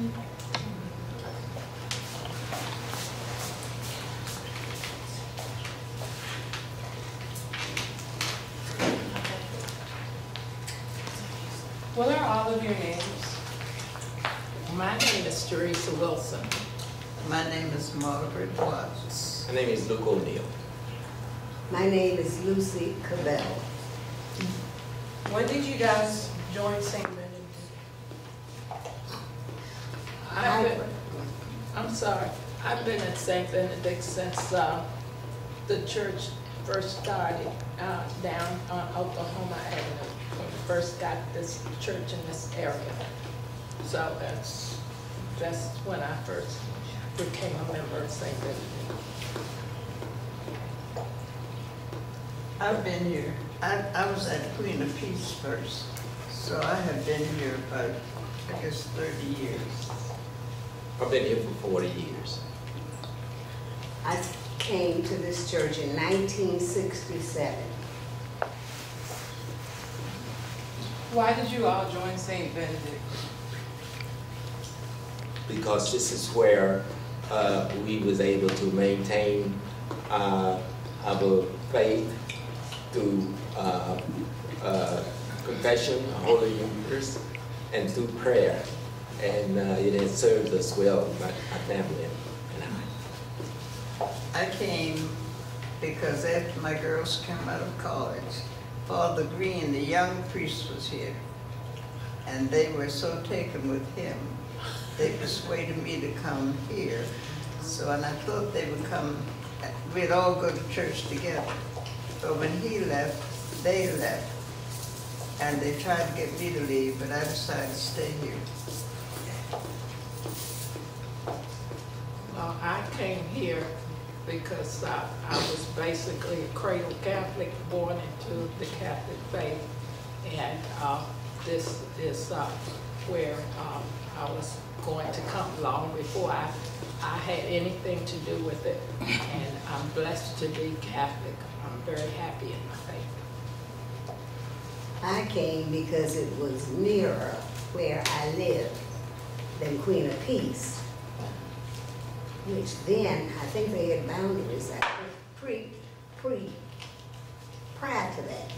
What are all of your names? My name is Teresa Wilson. My name is Margaret Watts. My name is Luke O'Neill. My name is Lucy Cabell. When did you guys join St. Benedict? I've been, I'm sorry, I've been at St. Benedict since, uh, the church first started, uh, down on Oklahoma Avenue. When we first got this church in this area. So that's, that's when I first became a member of St. Benedict. I've been here, I, I was at Queen of Peace first, so I have been here about, I guess, thirty years. I've been here for 40 years. I came to this church in 1967. Why did you all join St. Benedict? because this is where uh, we was able to maintain uh, our faith through uh, uh, confession, Holy Eucharist, and through prayer. And uh, it has served us well, my, my family and I. I came because after my girls came out of college, Father Green, the young priest, was here. And they were so taken with him, they persuaded me to come here. So, and I thought they would come, we'd all go to church together. But when he left, they left. And they tried to get me to leave, but I decided to stay here. Well, I came here because I, I was basically a cradle Catholic, born into the Catholic faith. And, uh, this is, uh, where, um, I was going to come long before I, I had anything to do with it. And I'm blessed to be Catholic. I'm very happy in my faith. I came because it was nearer where I lived than Queen of Peace. Which then, I think they had boundaries, think, pre, pre, prior to that,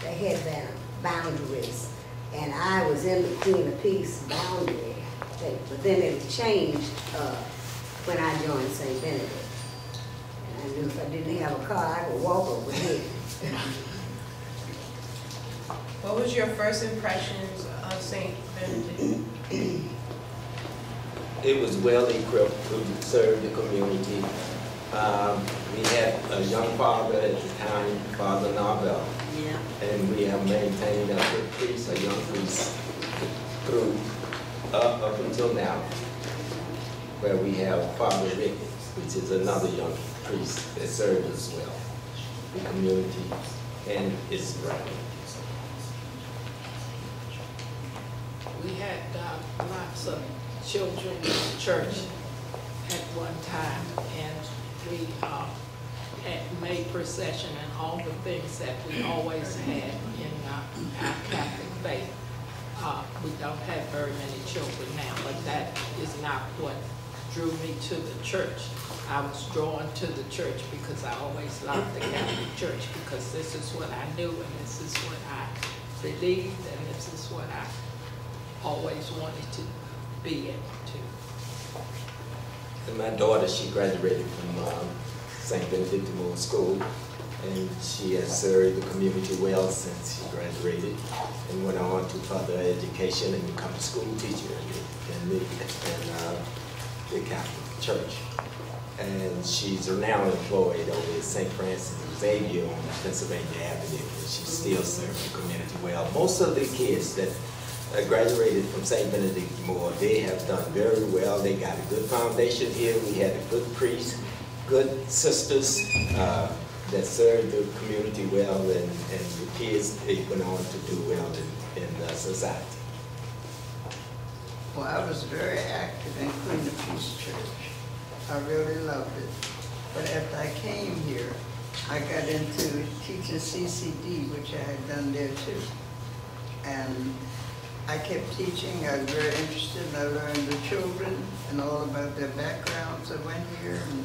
they had their boundaries. And I was in between the Peace boundary, but then it changed, uh, when I joined St. Benedict. And I knew if I didn't have a car, I could walk over here. What was your first impressions of St. Benedict? It was well equipped to serve the community. Um, We had a young father at the time, Father Narvel, Yeah. and we have maintained a good priest, a young priest, through, up, up until now, where we have Father Rick, which is another young priest that serves as well, the community and its brother. We had uh, lots of children in church at one time, and we uh, had made procession and all the things that we always had in uh, our Catholic faith. Uh, We don't have very many children now, but that is not what drew me to the church. I was drawn to the church because I always loved the Catholic Church, because this is what I knew, and this is what I believed, and this is what I always wanted to be able to. And my daughter, she graduated from um, St. Benedict Moor School, and she has served the community well since she graduated, and went on to further education and become a school teacher in the, in uh, the Catholic Church. And she's a now employed over at St. Francis Xavier on Pennsylvania Avenue, and she still serves the community well. Most of the kids that uh, graduated from St. Benedict Moor, they have done very well. They got a good foundation here. We had a good priest, good sisters uh, that served the community well, and, and the kids, they went on to do well in, in uh, society. Well, I was very active in Queen of Peace Church. I really loved it. But after I came here, I got into teaching CCD, which I had done there too. And I kept teaching, I was very interested, and I learned the children and all about their backgrounds that went here and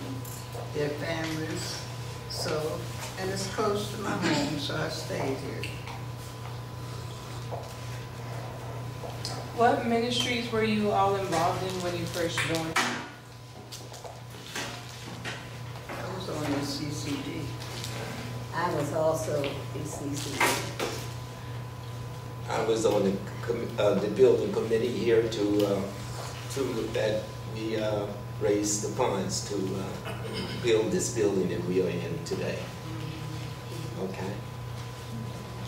their families. So, and it's close to my home, so I stayed here. What ministries were you all involved in when you first joined? I was on the CCD. I was also in CCD. I was on the, uh, the building committee here to, uh, to, that we, uh, raised the funds to, uh, build this building that we are in today. Okay?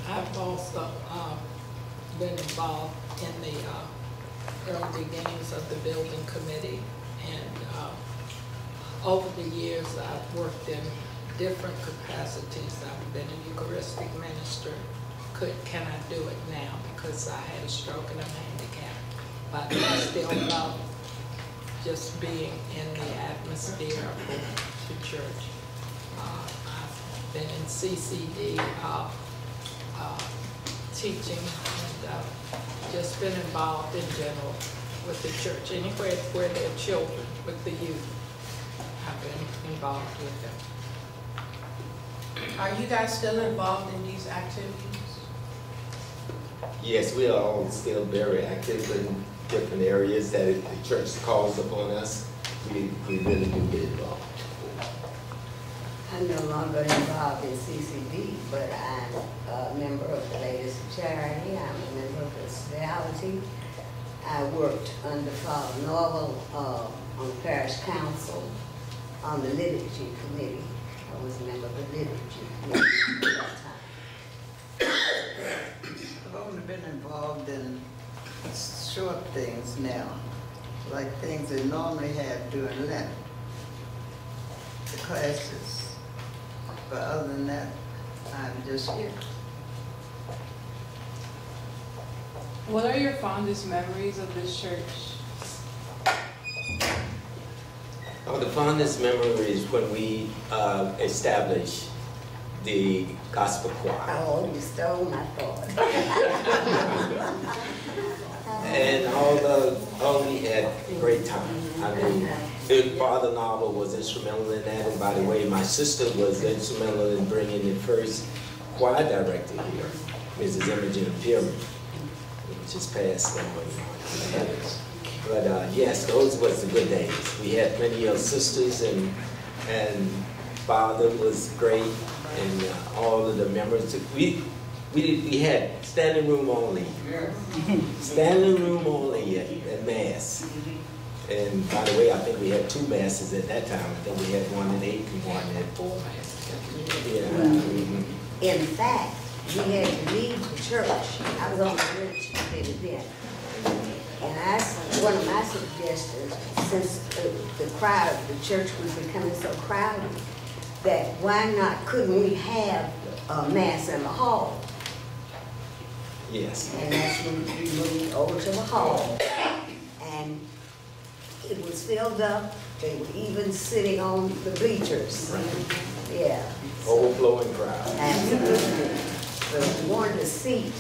I've also uh, been involved in the uh, early beginnings of the building committee. And uh, over the years, I've worked in different capacities. I've been a Eucharistic minister. Could, can I do it now because I had a stroke and I'm handicapped? But I still love just being in the atmosphere of the church. Uh, I've been in CCD, uh, uh, teaching, and uh, just been involved in general with the church, anywhere where there are children, with the youth. I've been involved with them. Are you guys still involved in these activities? Yes, we are all still very active in different areas that the church calls upon us. We, we really do get involved. I'm no longer involved in CCD, but I'm a member of the Ladies Charity, I'm a member of Hospitality. I worked under Father Norval, uh, on parish council, on the liturgy committee. I was a member of the liturgy committee at that time. I've only been involved in short things now, like things they normally have during Lent, the classes. But other than that, I'm just here. What are your fondest memories of this church? Oh, the fondest memory is when we uh, established the gospel choir. Oh, you stole my thought. And all the, all we had great time. I mean, it- Father Novel was instrumental in that, and by the way, my sister was instrumental in bringing the first choir director here, Mrs. Imogen Pearman, which is passed on. But, uh, yes, those was the good days. We had many of sisters and, and father was great, and uh, all of the members, we, we, we had standing room only. Standing room only at, at mass. And by the way, I think we had two masses at that time. I think we had one at eight and one at, Four masses. yeah. mhm. In fact, we had to leave the church, I was on the church committee then. And I, one of my suggestions, since the, the crowd, the church was becoming so crowded, that why not, couldn't we have a mass in the hall? Yes. And that's when we moved over to the hall. And it was filled up, they were even sitting on the bleachers. Yeah. Overflowing crowd. Absolutely. But if you wanted a seat,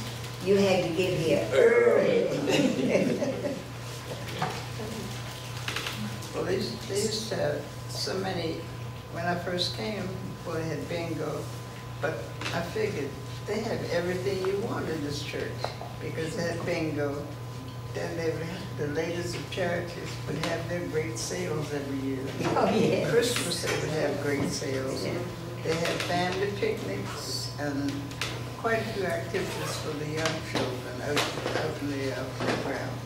you had to get here uh, uh, uh, early. Well, they used, they used to have so many, when I first came, well, they had bingo, but I figured they have everything you want in this church, because they had bingo. Then they would have, the ladies of charities would have their great sales every year. Oh, yeah. Christmas, they would have great sales. They had family picnics and quite a few activities for the young children out, out in the uh, playground.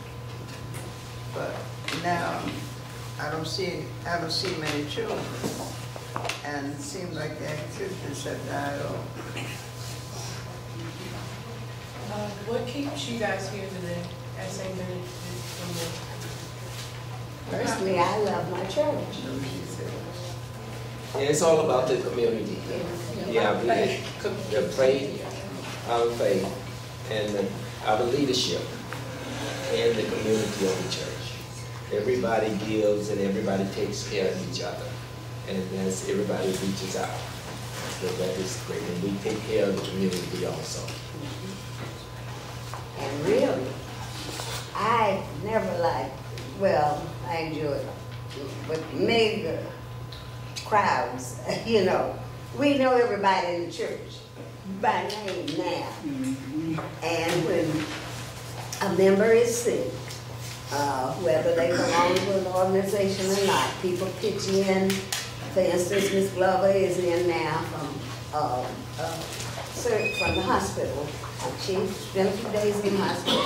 But now, I don't see, I don't see many children. And it seems like the activities have died off. Uh, What keeps you guys here today at St. Benedict? Personally, I love my church. So she said, Yeah, it's all about the community. Yeah, we had the faith, our faith, and the- our leadership, and the community of the church. Everybody gives and everybody takes care of each other, and as everybody reaches out. So that is great, and we take care of the community also. And really, I never liked, well, I enjoyed, but mega crowds, you know. We know everybody in the church by name now. And when a member is sick, uh, whether they belong to an organization or not, people pitch in for instance, Ms. Glover is in now from, uh, uh, from the hospital. She's spent a few days in the hospital.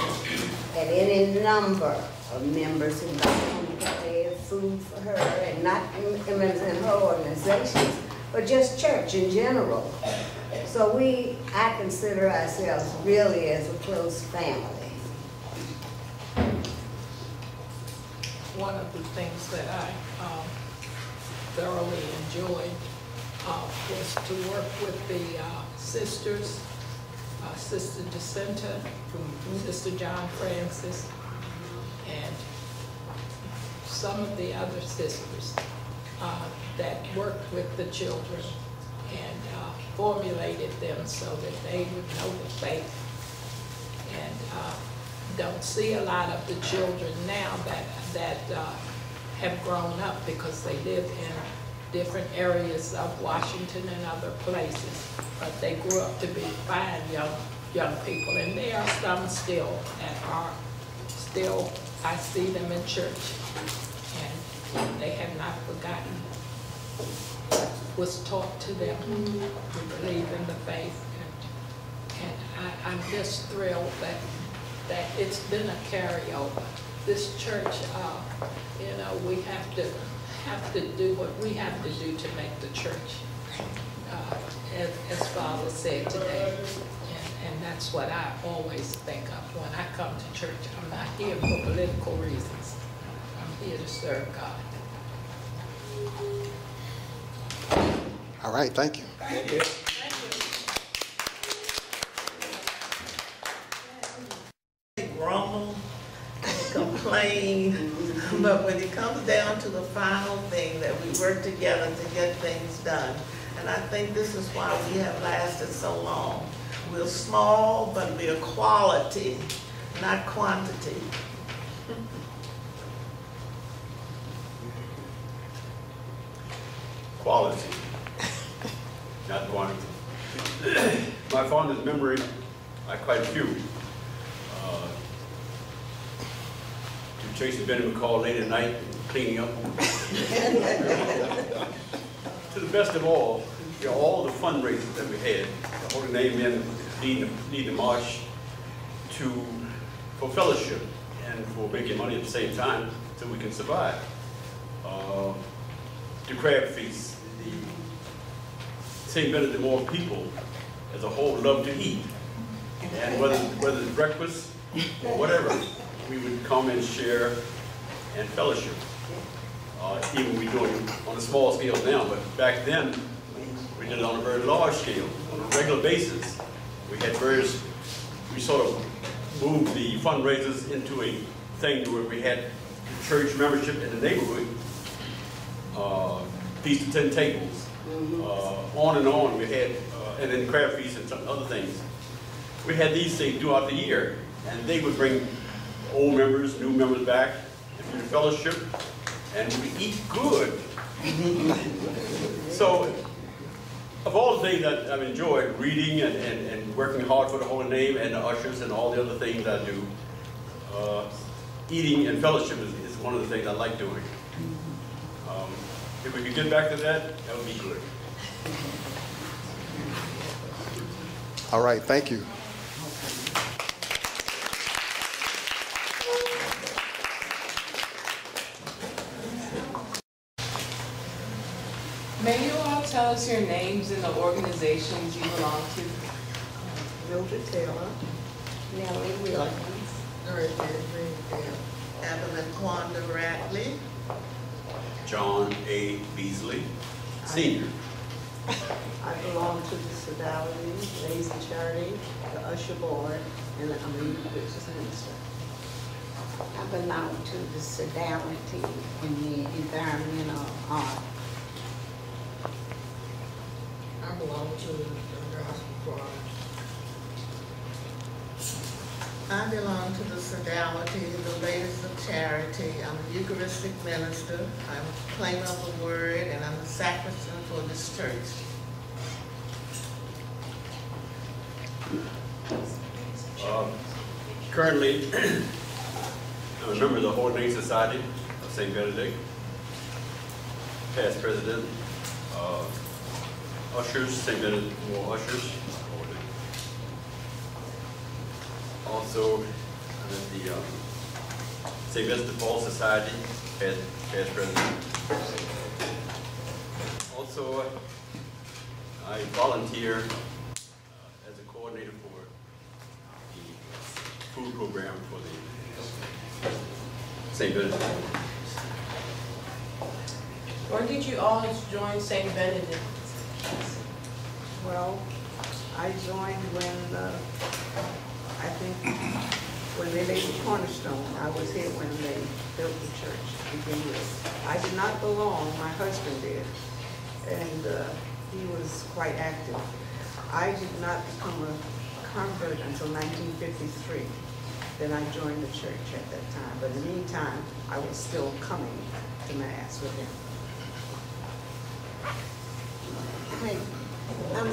And any number of members who prepare food for her and not in- members in her organizations, but just church in general. So we, I consider ourselves really as a close family. One of the things that I um, thoroughly enjoyed uh, was to work with the uh, sisters, uh, Sister Jacinta, Sister John Francis, and some of the other sisters uh, that worked with the children and uh, formulated them so that they would know the faith. And uh, don't see a lot of the children now that, that have grown up because they live in different areas of Washington and other places. But they grew up to be fine young, young people, and there are some still that are still, I see them in church. And they have not forgotten what was taught to them to believe in the faith. And and I, I'm just thrilled that, that it's been a carryover. This church, uh, you know, we have to, have to do what we have to do to make the church, uh, as, as Father said today. And, and that's what I always think of when I come to church. I'm not here for political reasons. I'm here to serve God. All right, thank you. thank you. grumble, complain, but when it comes down to the final thing, that we work together to get things done. And I think this is why we have lasted so long. We're small, but we're quality, not quantity. quality, not quantity. My fondest memory, I quite a few. Uh, Chasing Benny McCall late at night, cleaning up. To the best of all, you know, all the fundraisers that we had, the Holy Name in, leading, leading the march to, for fellowship and for making money at the same time so we can survive. Uh, the crab feast, the St. Benedict Moor people as a whole love to eat. And whether, whether it's breakfast or whatever, we would come and share and fellowship. Uh, even we do it on a small scale now, but back then, we did it on a very large scale, on a regular basis. We had various, we sort of moved the fundraisers into a thing where we had church membership in the neighborhood, uh, Feast of Ten Tables, uh, on and on. We had, uh, and then crab feast and some other things. We had these things throughout the year, and they would bring old members, new members back, and we fellowship, and we eat good. so, of all the things that I've enjoyed, reading and, and, and working hard for the Holy Name and the ushers and all the other things I do, uh, eating and fellowship is, is one of the things I like doing. Um, If we could get back to that, that would be good. All right, thank you. Tell us your names and the organizations you belong to? Mildred Taylor, Nellie Williams. Evelyn Quanda Ratley, John A. Beasley, Senior. I belong to the Sodalities, Lazy Charity, the Usher Board, and I'm a youth business minister. I belong to the Sodality and the Environmental Art. I belong to the Gospel Choir. I belong to the Sodality, the Ladies of charity. I'm a Eucharistic minister. I'm a claimer of the word, and I'm a sacristan for this church. Um, Currently, I'm a member of the Ordaining Society of St. Benedict, past president, uh, ushers, St. Benedict War ushers. Also, the um, St. Vincent Paul Society, past, past president. Also, I volunteer uh, as a coordinator for the food program for the St. Benedict. Where did you all join St. Benedict? Well, I joined when, I think, when they laid the cornerstone. I was here when they built the church to begin with. I did not belong, my husband did, and uh, he was quite active. I did not become a convert until 1953. Then I joined the church at that time, but in the meantime, I was still coming to Mass with him. I'm a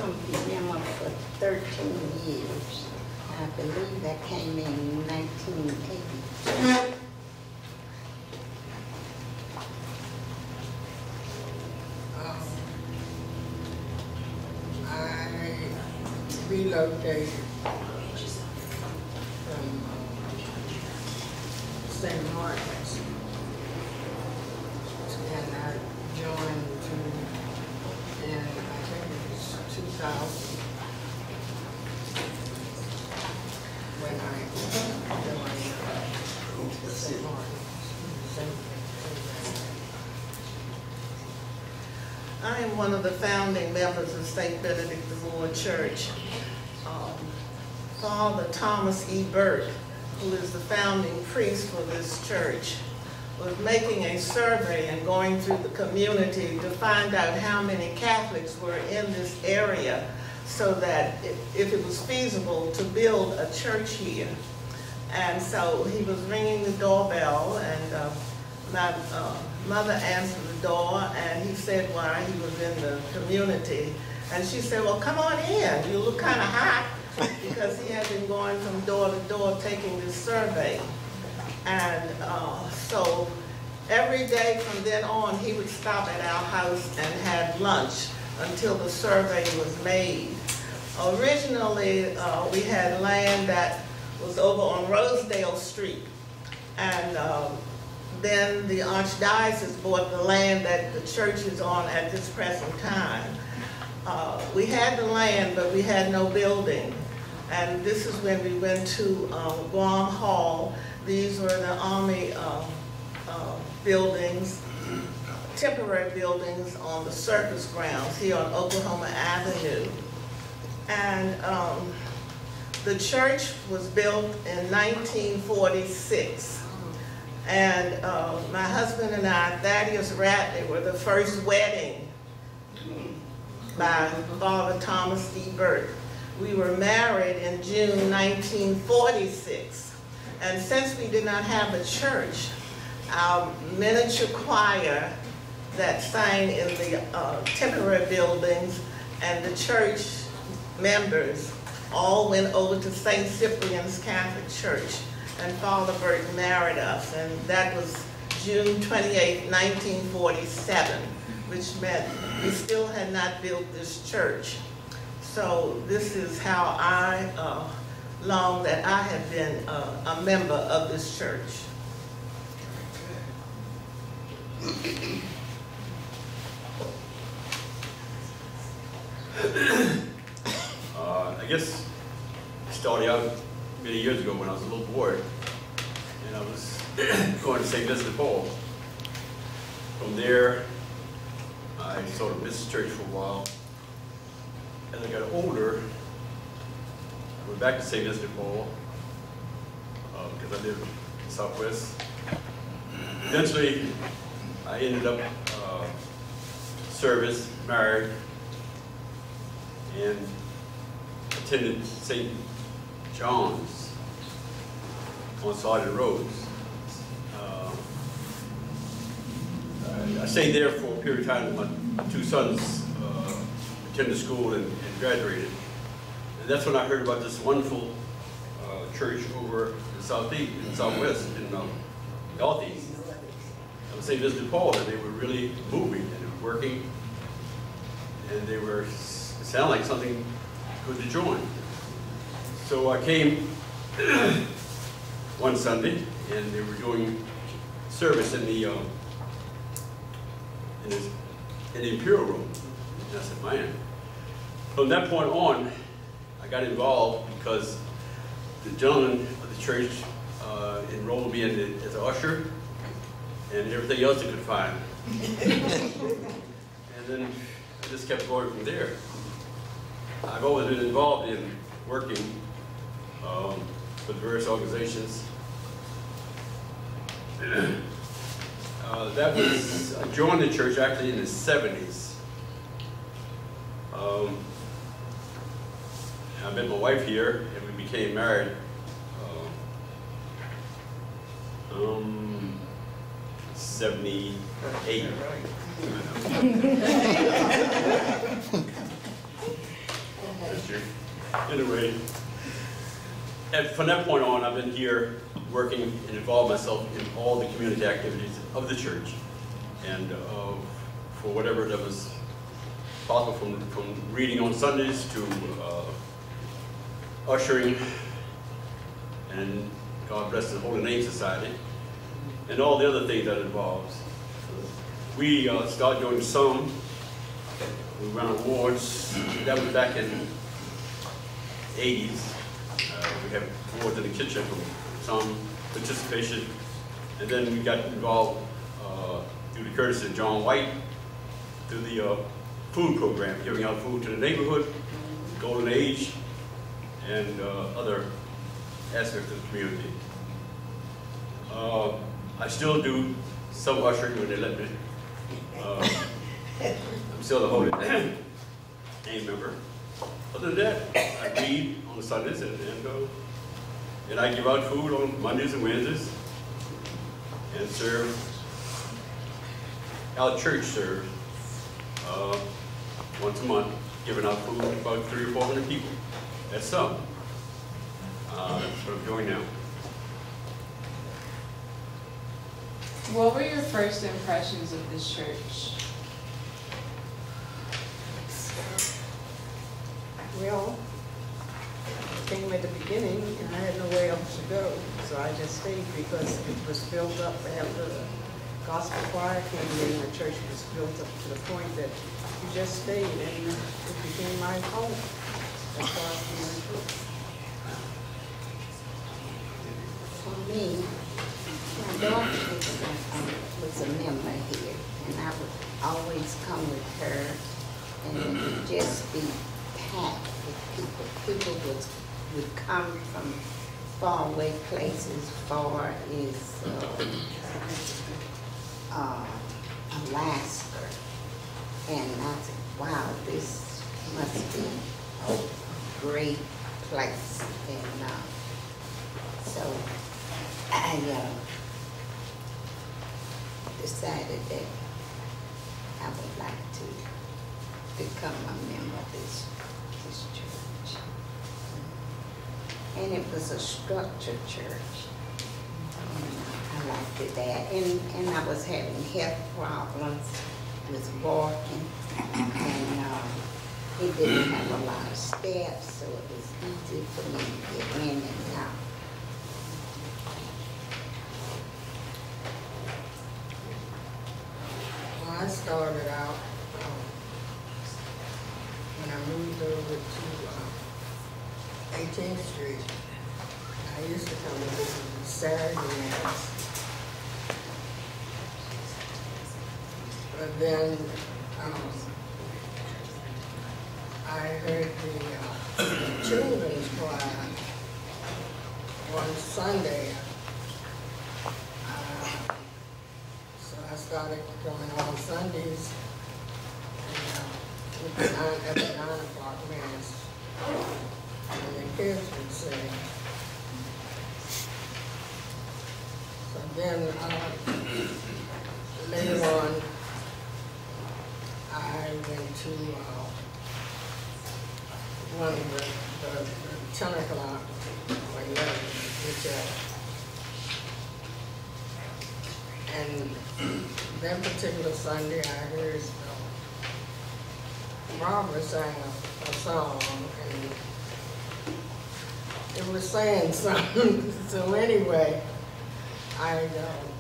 member for thirteen years. I believe that came in nineteen eighty. Um, I relocated from St. Martin's. And I joined to, in, I think it was two thousand. When I joined St. Martin's. St. I am one of the founding members of St. Benedict the Moor Church. Um, Father Thomas E. Burt, who is the founding priest for this church, was making a survey and going through the community to find out how many Catholics were in this area so that if it was feasible to build a church here. And so he was ringing the doorbell and uh, my uh, mother answered the door and he said why he was in the community. And she said, well, come on in, you look kind of hot, because he had been going from door to door taking this survey. And uh, so every day from then on, he would stop at our house and have lunch until the survey was made. Originally, uh, we had land that was over on Rosedale Street. And um, then the archdiocese bought the land that the church is on at this present time. Uh, We had the land, but we had no building. And this is when we went to um, Guam Hall. These were the Army um, uh, buildings, temporary buildings on the circus grounds here on Oklahoma Avenue. And um, the church was built in 1946. And uh, my husband and I, Thaddeus Ratley, were the first wedding by Father Thomas D. Burt. We were married in June 1946. And since we did not have a church, our miniature choir that sang in the uh, temporary buildings and the church members all went over to St. Cyprian's Catholic Church. And Father Burt married us, and that was June 28, 1947, which meant we still had not built this church. So this is how I, uh, long that I have been uh, a member of this church. Uh, I guess started out many years ago when I was a little boy, and I was going to St. Vincent Paul. From there, I sort of missed church for a while. As I got older, I went back to St. Vincent Paul because I lived in Southwest. Eventually, I ended up uh, service, married, and attended St. John's on Sargent Roads. Uh, I- stayed there for a period of time. My two sons uh, attended school and and graduated. And that's when I heard about this wonderful uh, church over in the southeast, in southwest, in um, northeast. I would say visited Paul, and they were really moving and they were working, and they were, it sounded like something good to join. So I came one Sunday, and they were doing service in the, um, in the, in the Imperial Room. And I said, man. From that point on, I got involved because the gentleman of the church uh, enrolled me in the, as an usher and everything else he could find. and then I just kept going from there. I've always been involved in working um, with various organizations. uh, that was, I joined the church actually in the 70s. Um, I met my wife here and we became married. Uh, um, 78. That's true. Anyway, and from that point on, I've been here working and involved myself in all the community activities of the church. And uh, for whatever that was possible, from, from reading on Sundays to uh, ushering, and God bless the Holy Name Society, and all the other things that involves. We uh, started doing some, we ran awards, that was back in 80s. We have awards in the kitchen from some participation, and then we got involved through the courtesy of John White, through the uh, food program, giving out food to the neighborhood, Golden Age, and uh, other aspects of the community. Uh, I still do some ushering when they let me. Uh, I'm still a holy name member. Other than that, I read on Sundays and, and, uh, and I give out food on Mondays and Wednesdays and serve. Our church serves uh, once a month, giving out food to about three or four hundred people. That's some. Uh, that's what I'm doing now. What were your first impressions of this church? Well, I came at the beginning and I had nowhere else to go, so I just stayed because it was filled up after the gospel choir came in, the church was built up to the point that you just stayed and it became my home. As far as being. For me, my daughter was a, member here, and I would always come with her, and just be packed people. Would, would come from faraway places, far as, uh, uh, Alaska. And I said, wow, this must be a great place. And, uh, so I, uh, decided that I would like to become a member of this, this church. And it was a structured church. And I liked it that. And, and I was having health problems with walking. And, uh, it didn't have a lot of steps, so it was easy for me to get in and out. When I started out, um, when I moved over to 18th Street, I used to come to visit on Saturday nights. But then, um, I heard the uh, children's choir one Sunday. Uh, so I started coming on Sundays uh, at the nine o'clock kids would sing. then, uh, later on, I went to, uh, one of the, the, the ten o'clock, or eleven, whichever. And that particular Sunday, I heard, uh, Barbara sang a, a song, was saying something, so anyway, I, uh,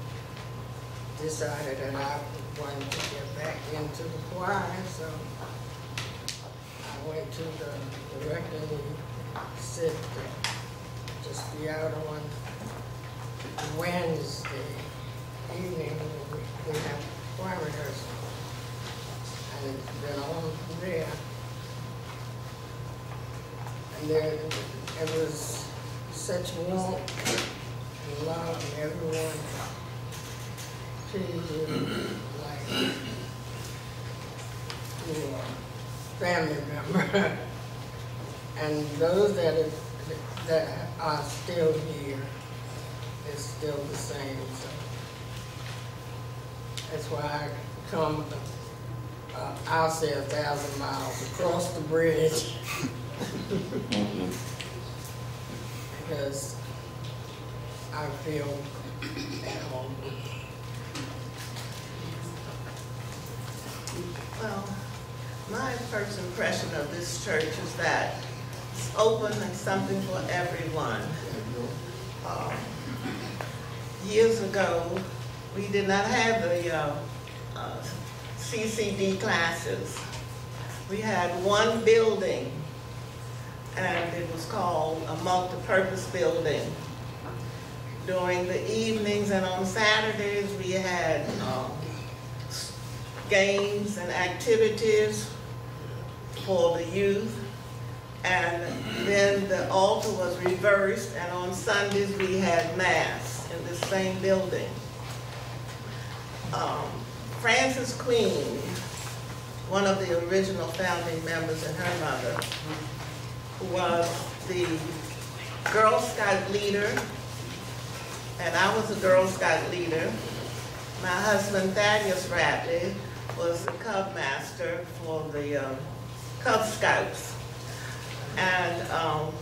decided that I wanted to get back into the choir, so I went to the director and said, uh, just be out on Wednesday evening, we we have choir rehearsal. And then on from there, and there, it was such warmth and love, and everyone treated you like you were family member. And those that are, that are still here is still the same, so. That's why I come, uh, I'll say a thousand miles across the bridge. Because I feel at home. Well, my first impression of this church is that it's open and something for everyone. Um, Years ago, we did not have the uh, uh, CCD classes. We had one building, and it was called a multi-purpose building. During the evenings and on Saturdays, we had um, games and activities for the youth. And then the altar was reversed, and on Sundays, we had mass in the same building. Um, Frances Queen, one of the original founding members and her mother, was the Girl Scout leader, and I was a Girl Scout leader. My husband Thaddeus Ratley was the Cub Master for the um, Cub Scouts. And um,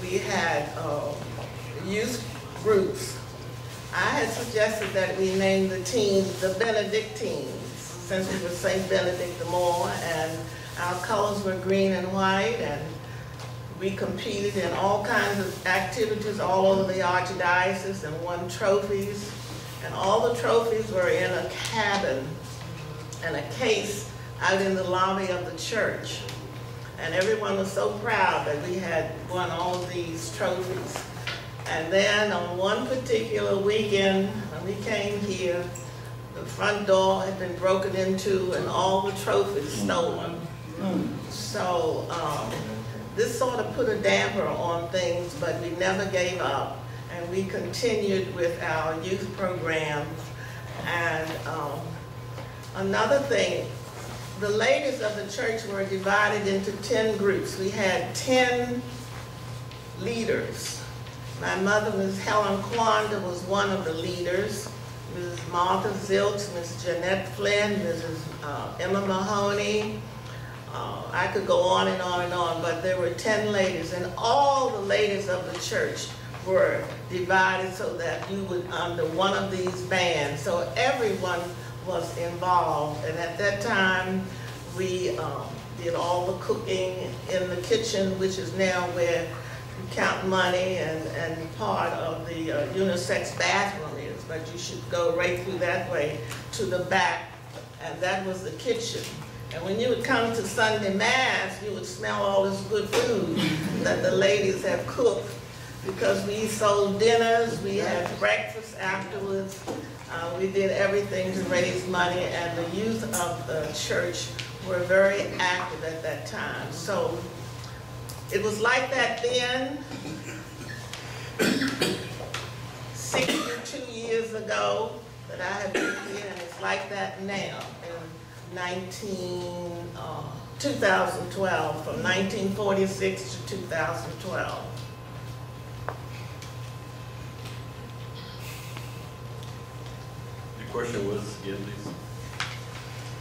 we had uh, youth groups. I had suggested that we name the team the Benedictines, since we were St. Benedict the Moor, and our colors were green and white, and we competed in all kinds of activities all over the archdiocese and won trophies. And all the trophies were in a cabin and a case out in the lobby of the church. And everyone was so proud that we had won all these trophies. And then on one particular weekend, when we came here, the front door had been broken into and all the trophies stolen. So um, this sort of put a damper on things, but we never gave up. And we continued with our youth programs. And um, another thing, the ladies of the church were divided into 10 groups. We had 10 leaders. My mother, Ms. Helen Quanda, was one of the leaders. Mrs. Martha Zilch, Ms. Jeanette Flynn, Mrs. uh, Emma Mahoney. Uh, I could go on and on and on, but there were 10 ladies, and all the ladies of the church were divided so that you would under one of these bands. So everyone was involved, and at that time, we um, did all the cooking in the kitchen, which is now where you count money and, and part of the uh, unisex bathroom is, but you should go right through that way to the back, and that was the kitchen. And when you would come to Sunday Mass, you would smell all this good food that the ladies have cooked because we sold dinners, we had breakfast afterwards, uh, we did everything to raise money, and the youth of the church were very active at that time. So it was like that then. 62 years ago that I have been here, and it's like that now in 19, uh, 2012, from 1946 to 2012. The question was, again, please?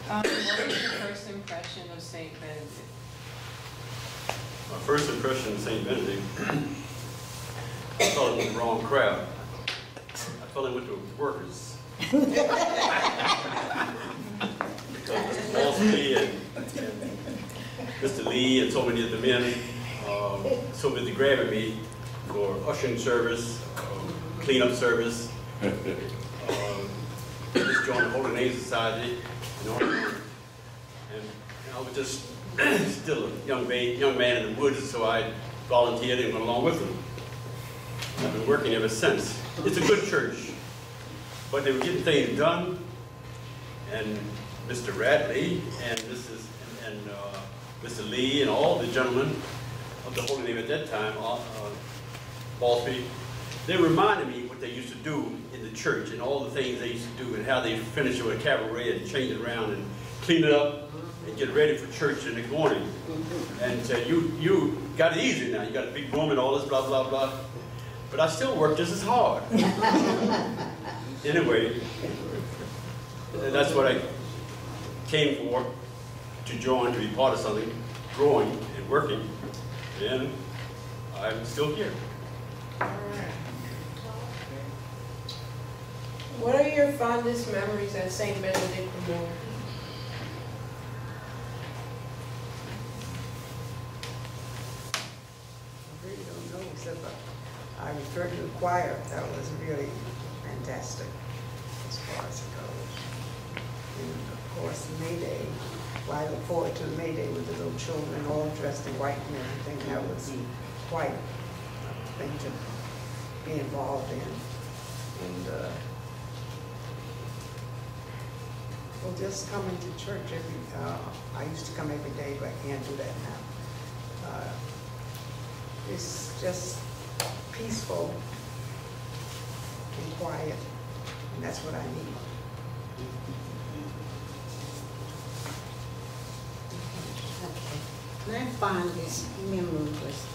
Um, what was your first impression of Saint Benedict? My first impression of St. Benedict, I thought it was the wrong crowd. I thought it went to workers. Mr. And, and Mr. Lee and so many of the men, um, so busy grabbing me for ushering service, um, cleanup service, um, just joined the Holy Name Society, you know, and I was just still a young man, young man in the woods, so I volunteered and went along with them. I've been working ever since. It's a good church, but they were getting things done, and Mr. Ratley and Mrs. and, and uh, Mr. Lee and all the gentlemen of the Holy Name at that time, uh, uh, Ballsby, they reminded me what they used to do in the church and all the things they used to do and how they finish with a cabaret and change it around and clean it up and get ready for church in the morning. And uh, you you got it easy now. You got a big room and all this blah blah blah. But I still work just as hard. anyway, that's what I came for to join to be part of something growing and working. And I'm still here. What are your fondest memories at St. Benedict Memorial? I really don't know, except I I refer to the choir, that was really fantastic as far as it goes. Course, May Day, well, I look forward to May Day with the little children all dressed in white and everything, that was quite a thing to be involved in. And, uh, well, just coming to church every, uh, I used to come every day, but I can't do that now. Uh, it's just peaceful and quiet, and that's what I need. My fondest memory was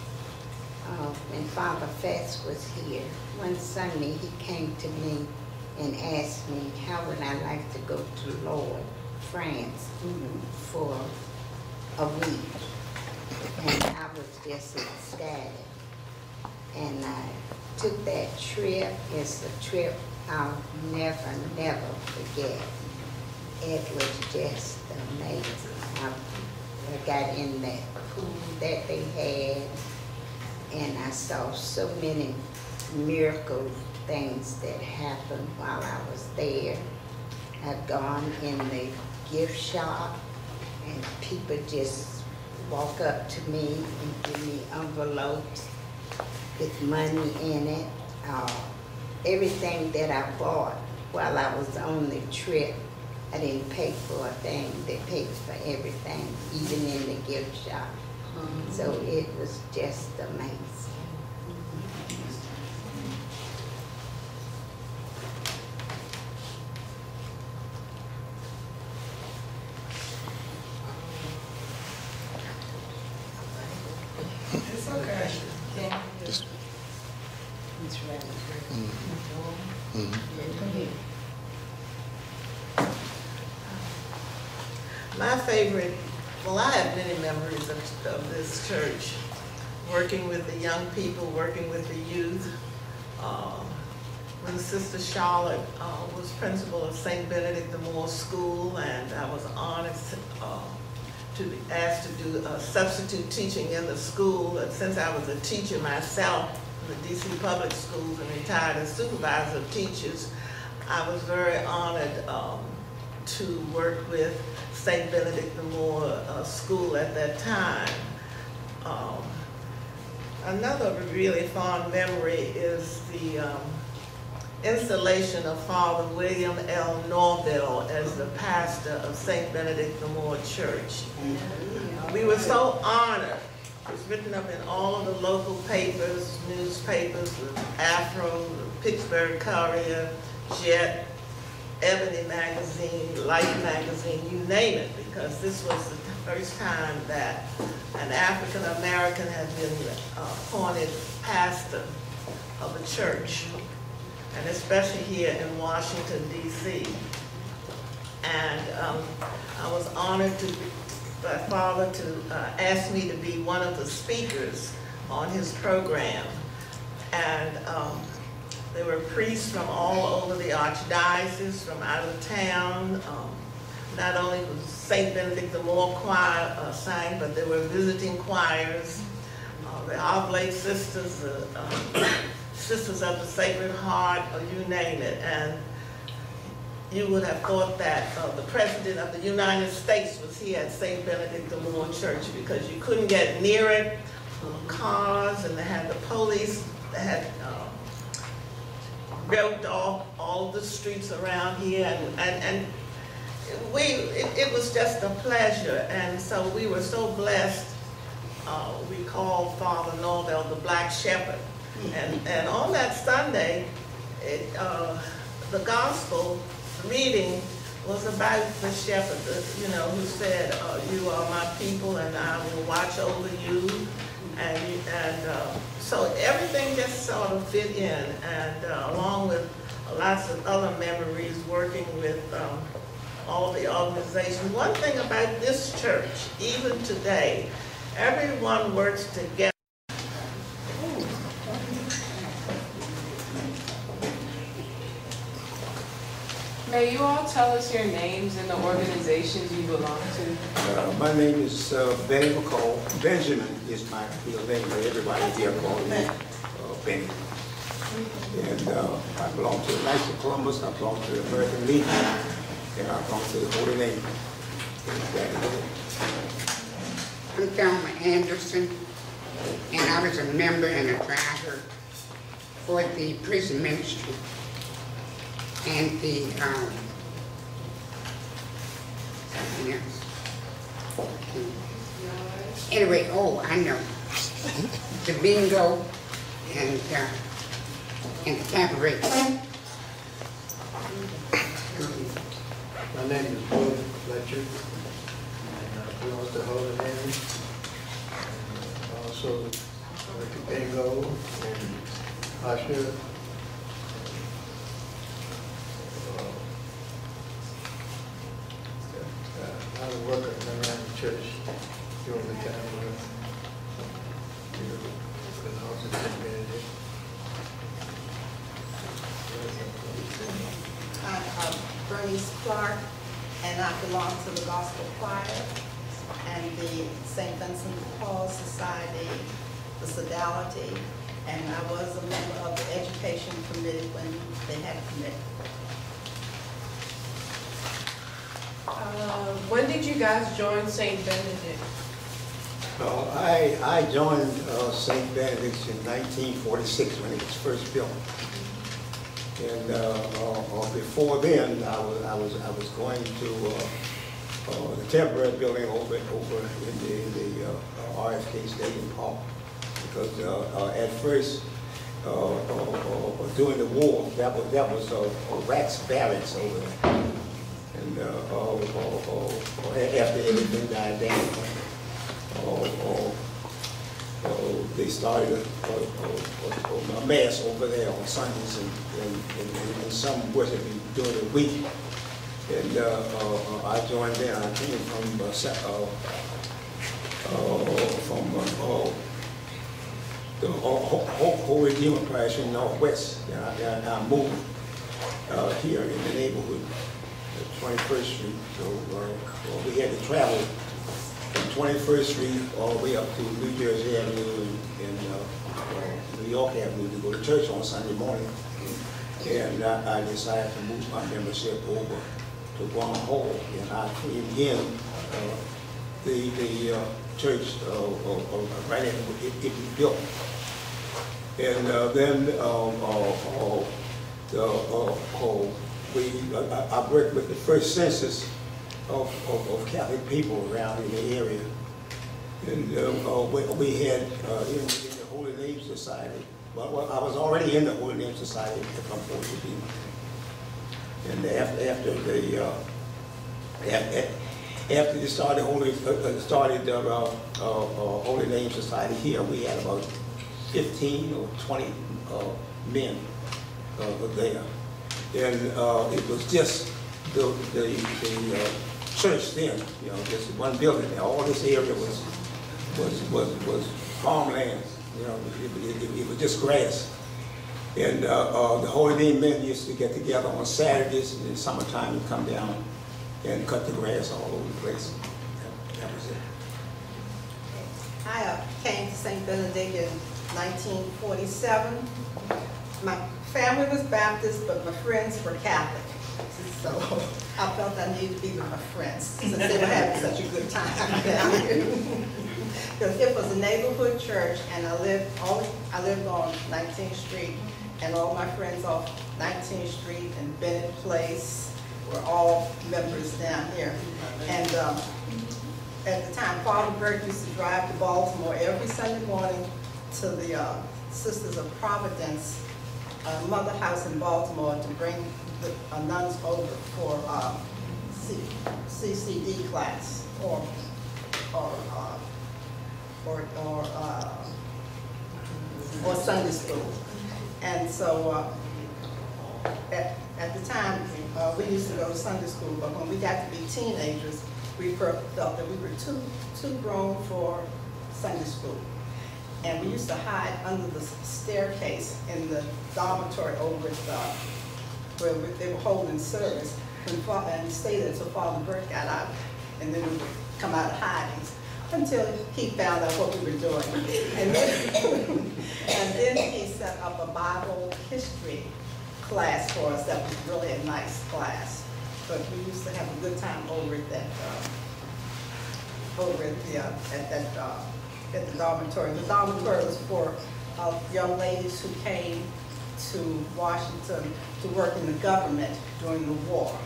uh, when Father Fest was here. One Sunday, he came to me and asked me, how would I like to go to Lourdes, France, for a week? And I was just ecstatic. And I took that trip. It's a trip I'll never, never forget. It was just amazing. I I got in that pool that they had, and I saw so many miracle things that happened while I was there. I've gone in the gift shop, and people just walk up to me and give me envelopes with money in it. Uh, everything that I bought while I was on the trip, I didn't pay for a thing. They paid for everything, even in the gift shop. Uh-huh. So it was just amazing. It's okay. Just- My favorite, well, I have many memories of, of this church, working with the young people, working with the youth. Um, When Sister Charlotte uh, was principal of St. Benedict the Moor School, and I was honored uh, to be asked to do uh, substitute teaching in the school. And since I was a teacher myself in the DC Public Schools and retired as supervisor of teachers, I was very honored um, to work with St. Benedict the Moor uh, School at that time. Um, Another really fond memory is the um, installation of Father William L. Norvel as the pastor of St. Benedict the Moor Church. We were so honored. It was written up in all of the local papers, newspapers, the Afro, the Pittsburgh Courier, Jet, Ebony Magazine, Life Magazine, you name it, because this was the first time that an African American had been uh, appointed pastor of a church. and especially here in Washington DC. And um, I was honored to, by Father to uh, ask me to be one of the speakers on his program. And um, there were priests from all over the archdiocese, from out of town. Um, Not only was St. Benedict the Moor Choir uh, sang, but there were visiting choirs. Uh, The Oblate Sisters, the um, Sisters of the Sacred Heart, or you name it. And you would have thought that uh, the President of the United States was here at St. Benedict the Moor Church because you couldn't get near it. uh, Cars, and they had the police, they had um, roped off all the streets around here, and, and, and we, it, it was just a pleasure, and so we were so blessed. Uh, we called Father Norvel the Black Shepherd, and, and on that Sunday, it, uh, the gospel reading was about the shepherd, you know, who said, uh, "You are my people, and I will watch over you." And, and uh, so everything just sort of fit in, and uh, along with lots of other memories working with um, all the organizations. One thing about this church, even today, everyone works together. May you all tell us your names and the organizations you belong to? Uh, My name is uh, Benny McCall. Benjamin is my real name, but everybody here calls me uh, Benny. And uh, I belong to the Knights of Columbus, I belong to the American Legion, and I belong to the Holy Name. And that is it. I'm Thelma Anderson, and I was a member and a driver for the prison ministry. And the, um. Anyway, oh, I know. The bingo and, uh, and the cabaret. My name is Bud Fletcher, and I belong to Holy Name. And Also, at Bingo and Usher. Was working around the church during the time when, you know, when I was in. Benedict. I'm um, Bernice Clark, and I belong to the Gospel Choir and the St. Vincent de Paul Society, the Sodality, and I was a member of the Education Committee when they had a committee. Uh, When did you guys join St. Benedict? Uh, I, I joined uh, St. Benedict's in 1946 when it was first built. And uh, uh, uh, before then, I was, I was, I was going to uh, the temporary building over, over in the, in the RFK Stadium Park. Because at first, during the war, that was, that was uh, uh, Rats Barracks over there. Uh, uh, uh, uh, after everything died down, uh, uh, uh, they started a, a, a, a mass over there on Sundays and, and, and, and some worship during the week. And uh, uh, I joined there. I came from uh, uh, uh, from uh, uh, the Ho- Ho- Ho- Holy Redeemer Parish in Northwest. And I, and I moved uh, here in the neighborhood, 21st Street. So uh, uh, we had to travel from 21st Street all the way up to New Jersey Avenue and, and uh, New York Avenue to go to church on Sunday morning. And I, I decided to move my membership over to Guam Hall. And I came in, uh, the, the uh, church, uh, uh, uh, right after it, it was built. And uh, then, uh, uh, uh, the, uh, we, I, I worked with the first census of, of, of Catholic people around in the area. And uh, uh, we, we had uh, in, in the Holy Name Society, well, well, I was already in the Holy Name Society I'm to be. And after, after the, uh, after, they started Holy, uh, uh, started the uh, Holy Name Society here, we had about 15 or 20 uh, men there. And uh, it was just the, the, the uh, church then, you know, just one building. All this area was, was, was, was farmland, you know, it, it, it was just grass. And uh, uh, the Holy Name men used to get together on Saturdays and in summertime and come down and cut the grass all over the place. That, that was it. I came to St. Benedict in 1947. My family was Baptist, but my friends were Catholic. So I felt I needed to be with my friends since they were having such a good time down here. Because it was a neighborhood church and I lived, all, I lived on 19th Street and all my friends off 19th Street and Bennett Place were all members down here. And um, at the time, Father Burke used to drive to Baltimore every Sunday morning to the uh, Sisters of Providence uh, Mother House in Baltimore to bring the uh, nuns over for uh, C- CCD class or or uh, or or, uh, or Sunday school. And so uh, at, at the time, uh, we used to go to Sunday school, but when we got to be teenagers, we felt felt that we were too, too grown for Sunday school. And we used to hide under the staircase in the dormitory over at, uh, where they were holding service, and and stay there until Father Burke got out, and then we would come out of hiding, until he found out what we were doing. And then, and then he set up a Bible history class for us that was really a nice class. But we used to have a good time over at that, uh, over at the, uh, at that, uh, at the dormitory. The dormitory was for uh, young ladies who came to Washington to work in the government during the war.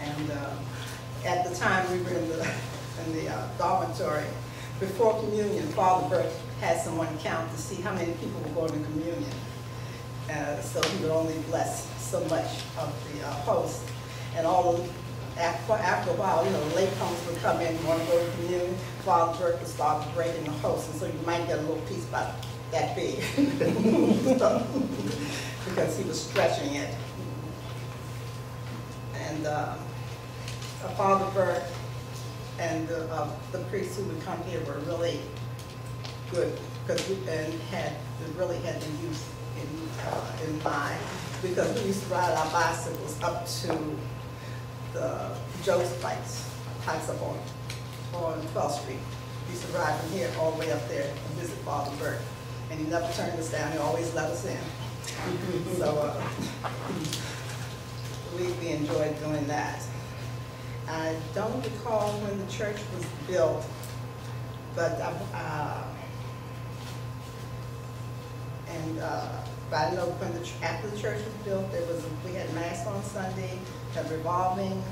And uh, at the time, we were in the, in the uh, dormitory. Before communion, Father Burke had someone count to see how many people were going to communion. Uh, So he would only bless so much of the uh, host. And all of, after, after a while, you know, the latecomers would come in, want to go to communion. Father Burke would start breaking the host, and so you might get a little piece about that big. Because he was stretching it. And uh, Father Burke and the, uh, the priests who would come here were really good, because we, and had, really had the youth in, uh, in mind, because we used to ride our bicycles up to the Joe's Place, Heights up on, on 12th Street. We used to ride from here all the way up there and visit Father Burke, and he never turned us down, he always let us in. So, uh, we, we enjoyed doing that. I don't recall when the church was built, but, uh, and, uh, but I know when the, after the church was built, there was, a- we had mass on Sunday, a revolving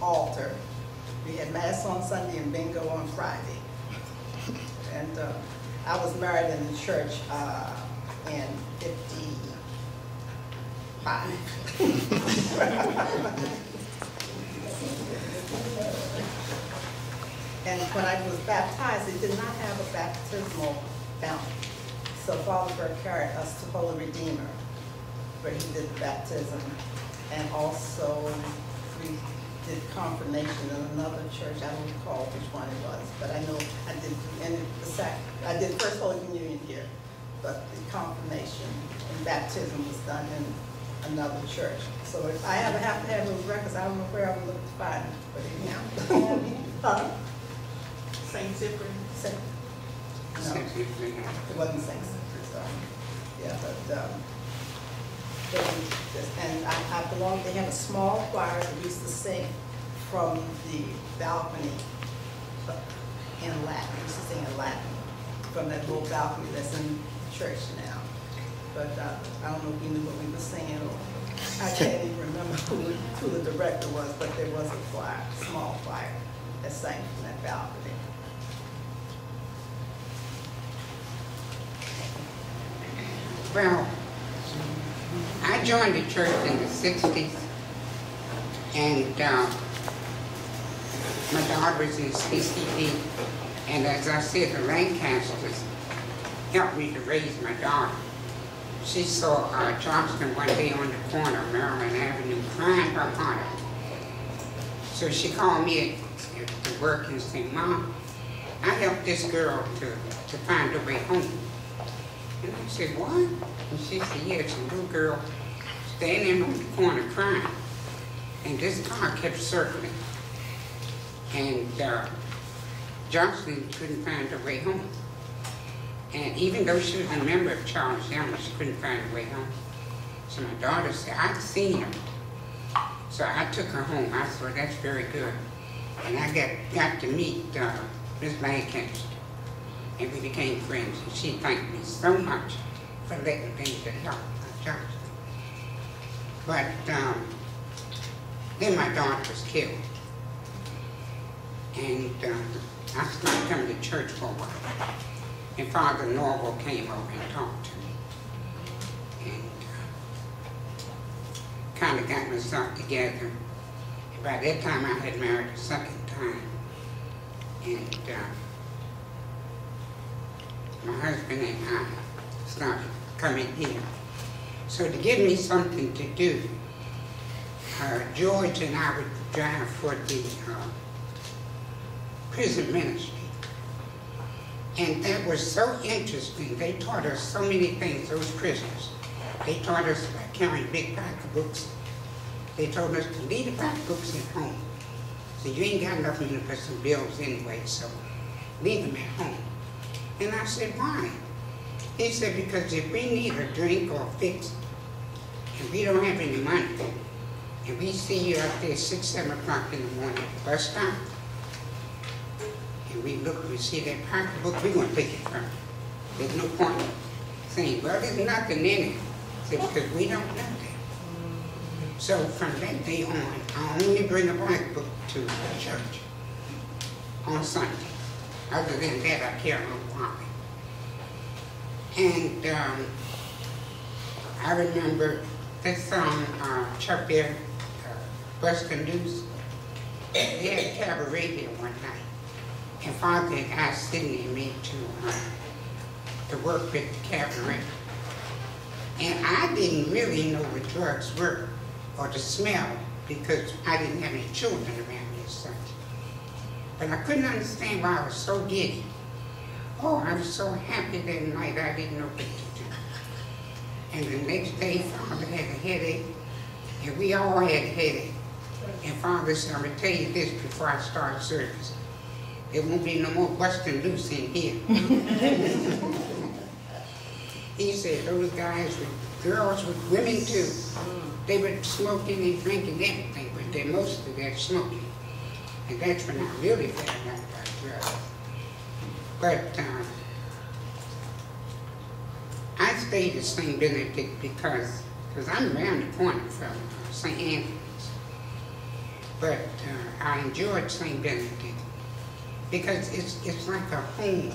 altar. We had mass on Sunday and bingo on Friday. And, uh, I was married in the church, uh, in fifty-five. And when I was baptized, it did not have a baptismal fountain. So Father Burke carried us to Holy Redeemer, where he did the baptism. And also, we did confirmation in another church, I don't recall which one it was, but I know I did, and the sac, I did first Holy Communion here, but the confirmation and baptism was done in another church. So if I ever have to have those records, I don't know where I would look to find them, but anyhow. Huh? Saint Cyprian? Saint, no, it wasn't Saint Cyprian, so, yeah, but, um, it was just- and I, I belong, they have a small choir that used to sing from the balcony in Latin, used to sing in Latin, from that little balcony that's in church now. But, uh, I don't know if you knew what we were singing, or, I can't even remember who, who the director was, but there was a choir, small choir that sang from that balcony. Well, I joined the church in the sixties, and, uh, my daughter was in CCD, and as I said, the Lancasters helped me to raise my daughter. she saw uh, Johnston one day on the corner of Maryland Avenue crying her heart out. So she called me at, at the work and said, Mom, I helped this girl to, to find her way home. And I said, what? And she said, yes, a little girl standing on the corner crying. And this car kept circling. And uh, Jocelyn couldn't find her way home. And even though she was a member of Charles Young, she couldn't find her way home. So my daughter said, I've seen her. So I took her home. I thought, that's very good. And I got, got to meet uh, Miss Lancaster. And we became friends. And she thanked me so much for letting me to help my Jocelyn. But um, then my daughter was killed. And um, I started coming to church for a while. And Father Norvel came over and talked to me. And uh, kind of got myself together. And by that time, I had married a second time. And uh, my husband and I started coming here. So to give me something to do, uh, George and I would drive for the uh, prison ministry. And that was so interesting. They taught us so many things, those prisoners. They taught us about carrying big pocketbooks. They told us to leave the pocketbooks at home. So you ain't got enough money for some bills anyway, so leave them at home. And I said, why? He said, because if we need a drink or fix, and we don't have any money, and we see you out there six, seven o'clock in the morning at the bus stop, and we look, and we see that pocketbook, we're gonna take it from you. There's no point in saying, well, there's nothing in it, Said, because we don't know that. So from that day on, I only bring a pocketbook to church on Sunday. Other than that, I carry a wallet. And um, I remember this song, uh, Chuck Berry, uh, Bustin' Loose. They had a cabaret there one night. And Father asked Sidney and me to, uh, to work with the cabaret. And I didn't really know what drugs were or the smell because I didn't have any children around me as such. But I couldn't understand why I was so giddy. Oh, I'm so happy that night I didn't know what to do. And the next day, Father had a headache, and we all had a headache. And Father said, I'm gonna tell you this before I start service. There won't be no more busting loose in here. he said those guys were girls with women too. They were smoking and drinking everything, but they most of that smoking. And that's when I really found out about drugs. But I stayed at St. Benedict because because I'm around the corner from St. Anthony's. But uh, I enjoyed St. Benedict because it's it's like a home.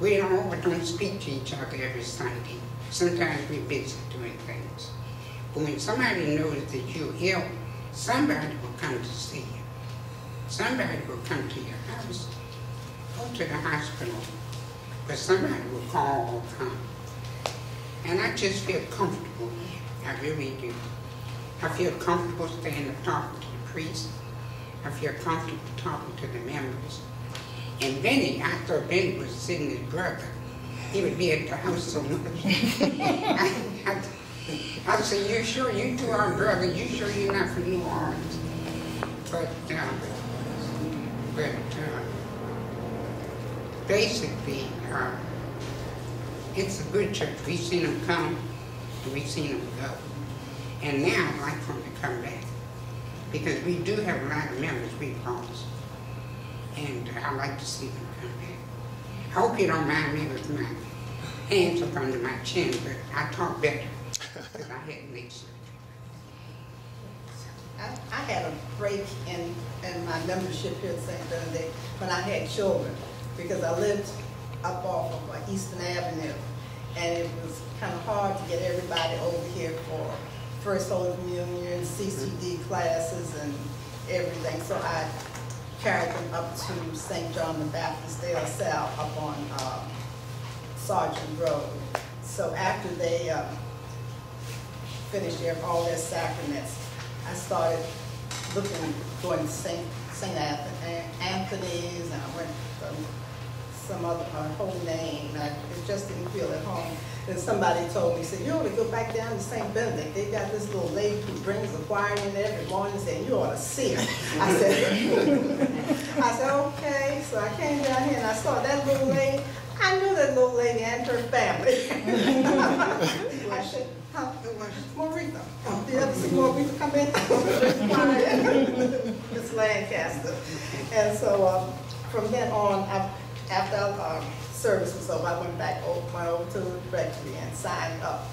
We don't don't speak to each other every Sunday. Sometimes we're busy doing things. But when somebody knows that you're ill, somebody will come to see you. Somebody will come to your house, to the hospital, but somebody will call or come. And I just feel comfortable. I really do. I feel comfortable standing up talking to the priest. I feel comfortable talking to the members. And Benny, I thought Benny was sitting his brother. He would be at the house so much. I, I, I said, you sure you two are brothers? You sure you're not from New Orleans? But, um, but uh, basically, uh, it's a good church. We've seen them come, and we've seen them go. And now I'd like for them to come back. Because we do have a lot of members we've lost. And I'd like to see them come back. I hope you don't mind me with my hands up under my chin, but I talk better because I had knee surgery. I, I had a break in, in my membership here at St. Benedict when I had children, because I lived up off of uh, Eastern Avenue. And it was kind of hard to get everybody over here for First Holy Communion, CCD classes and everything. So I carried them up to St. John the Baptist, De La Salle, up on, uh, Sargent Road. so after they uh, finished their, all their sacraments, I started looking, going to St. St. Anthony's, and I went to some other, uh, whole name, and I just didn't feel at home. Then somebody told me, said, you ought to go back down to St. Benedict. They got this little lady who brings the choir in every morning, said, you ought to see her. I said, I said, okay. So I came down here and I saw that little lady. I knew that little lady and her family. I said, huh, Maretha. Oh, Did you ever see come in? Miss Lancaster. And so um, from then on, I- after um, service was over, I went back over, went over to the rectory and signed up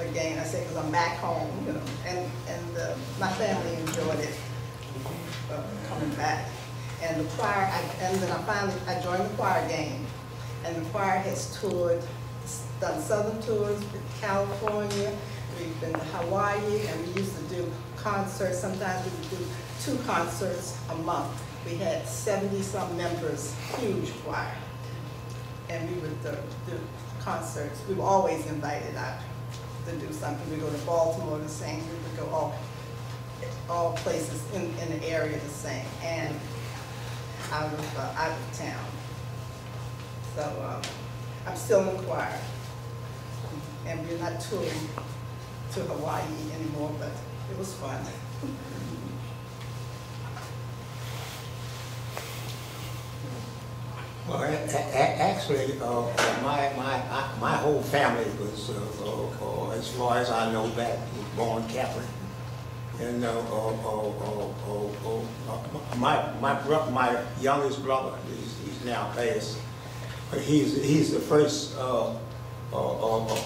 again. I said, because I'm back home, you know, and, and uh, my family enjoyed it, uh, coming back. And the choir, I- and then I finally, I joined the choir game. And the choir has toured, done southern tours, with California, we've been to Hawaii, and we used to do concerts, sometimes we would do two concerts a month. We had seventy-some members, huge choir. And we would do concerts, we were always invited out to do something. We go to Baltimore to sing, we would go all, all places in, in the area to sing, and out of, uh, out of town. So, um, I'm still in the choir. And we're not touring to Hawaii anymore, but it was fun. Well, a- a- actually, uh, my, my, my whole family was, uh, uh, uh, as far as I know, back, was born Catholic. And, uh, my, my bro, my youngest brother, he's, he's now passed, but he's, he's the first,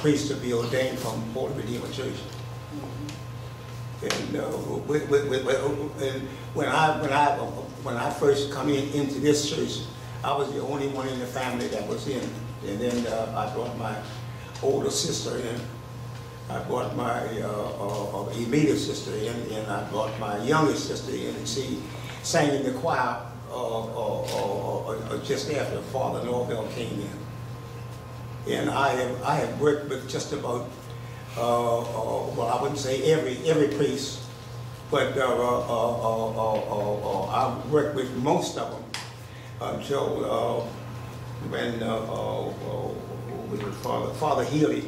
priest to be ordained from Holy Redeemer Church. And, uh, when I, when I, when I first come in, into this church, I was the only one in the family that was in. And then, uh, I brought my older sister in. I brought my, uh, uh, uh, immediate sister in, and I brought my youngest sister in, and she sang in the choir, uh, uh, uh, uh, uh, just after Father Norvel came in. And I have, I have worked with just about, uh, uh, well, I wouldn't say every, every priest, but, uh, uh, uh, uh, uh, uh, I've worked with most of them until, uh, when, uh, uh, the Father, Father Healy,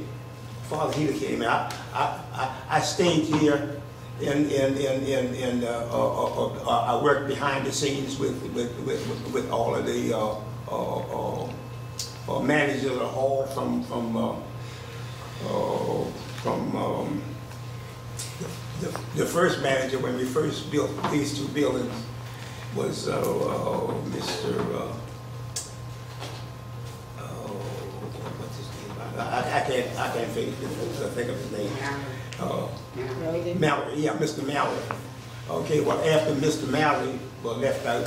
Father Healy came in. I, I, I, stayed here and, uh, uh, uh, I worked behind the scenes with, with, with, with all of the, managers of the hall from, from, from, um, the, the first manager when we first built these two buildings was, uh, uh, Mr., uh, oh, what's his name? I, I- I can't, I can't think, think of his name. Uh, Mallory, yeah, Mr. Mallory. Okay, well, after Mr. Mallory was left out,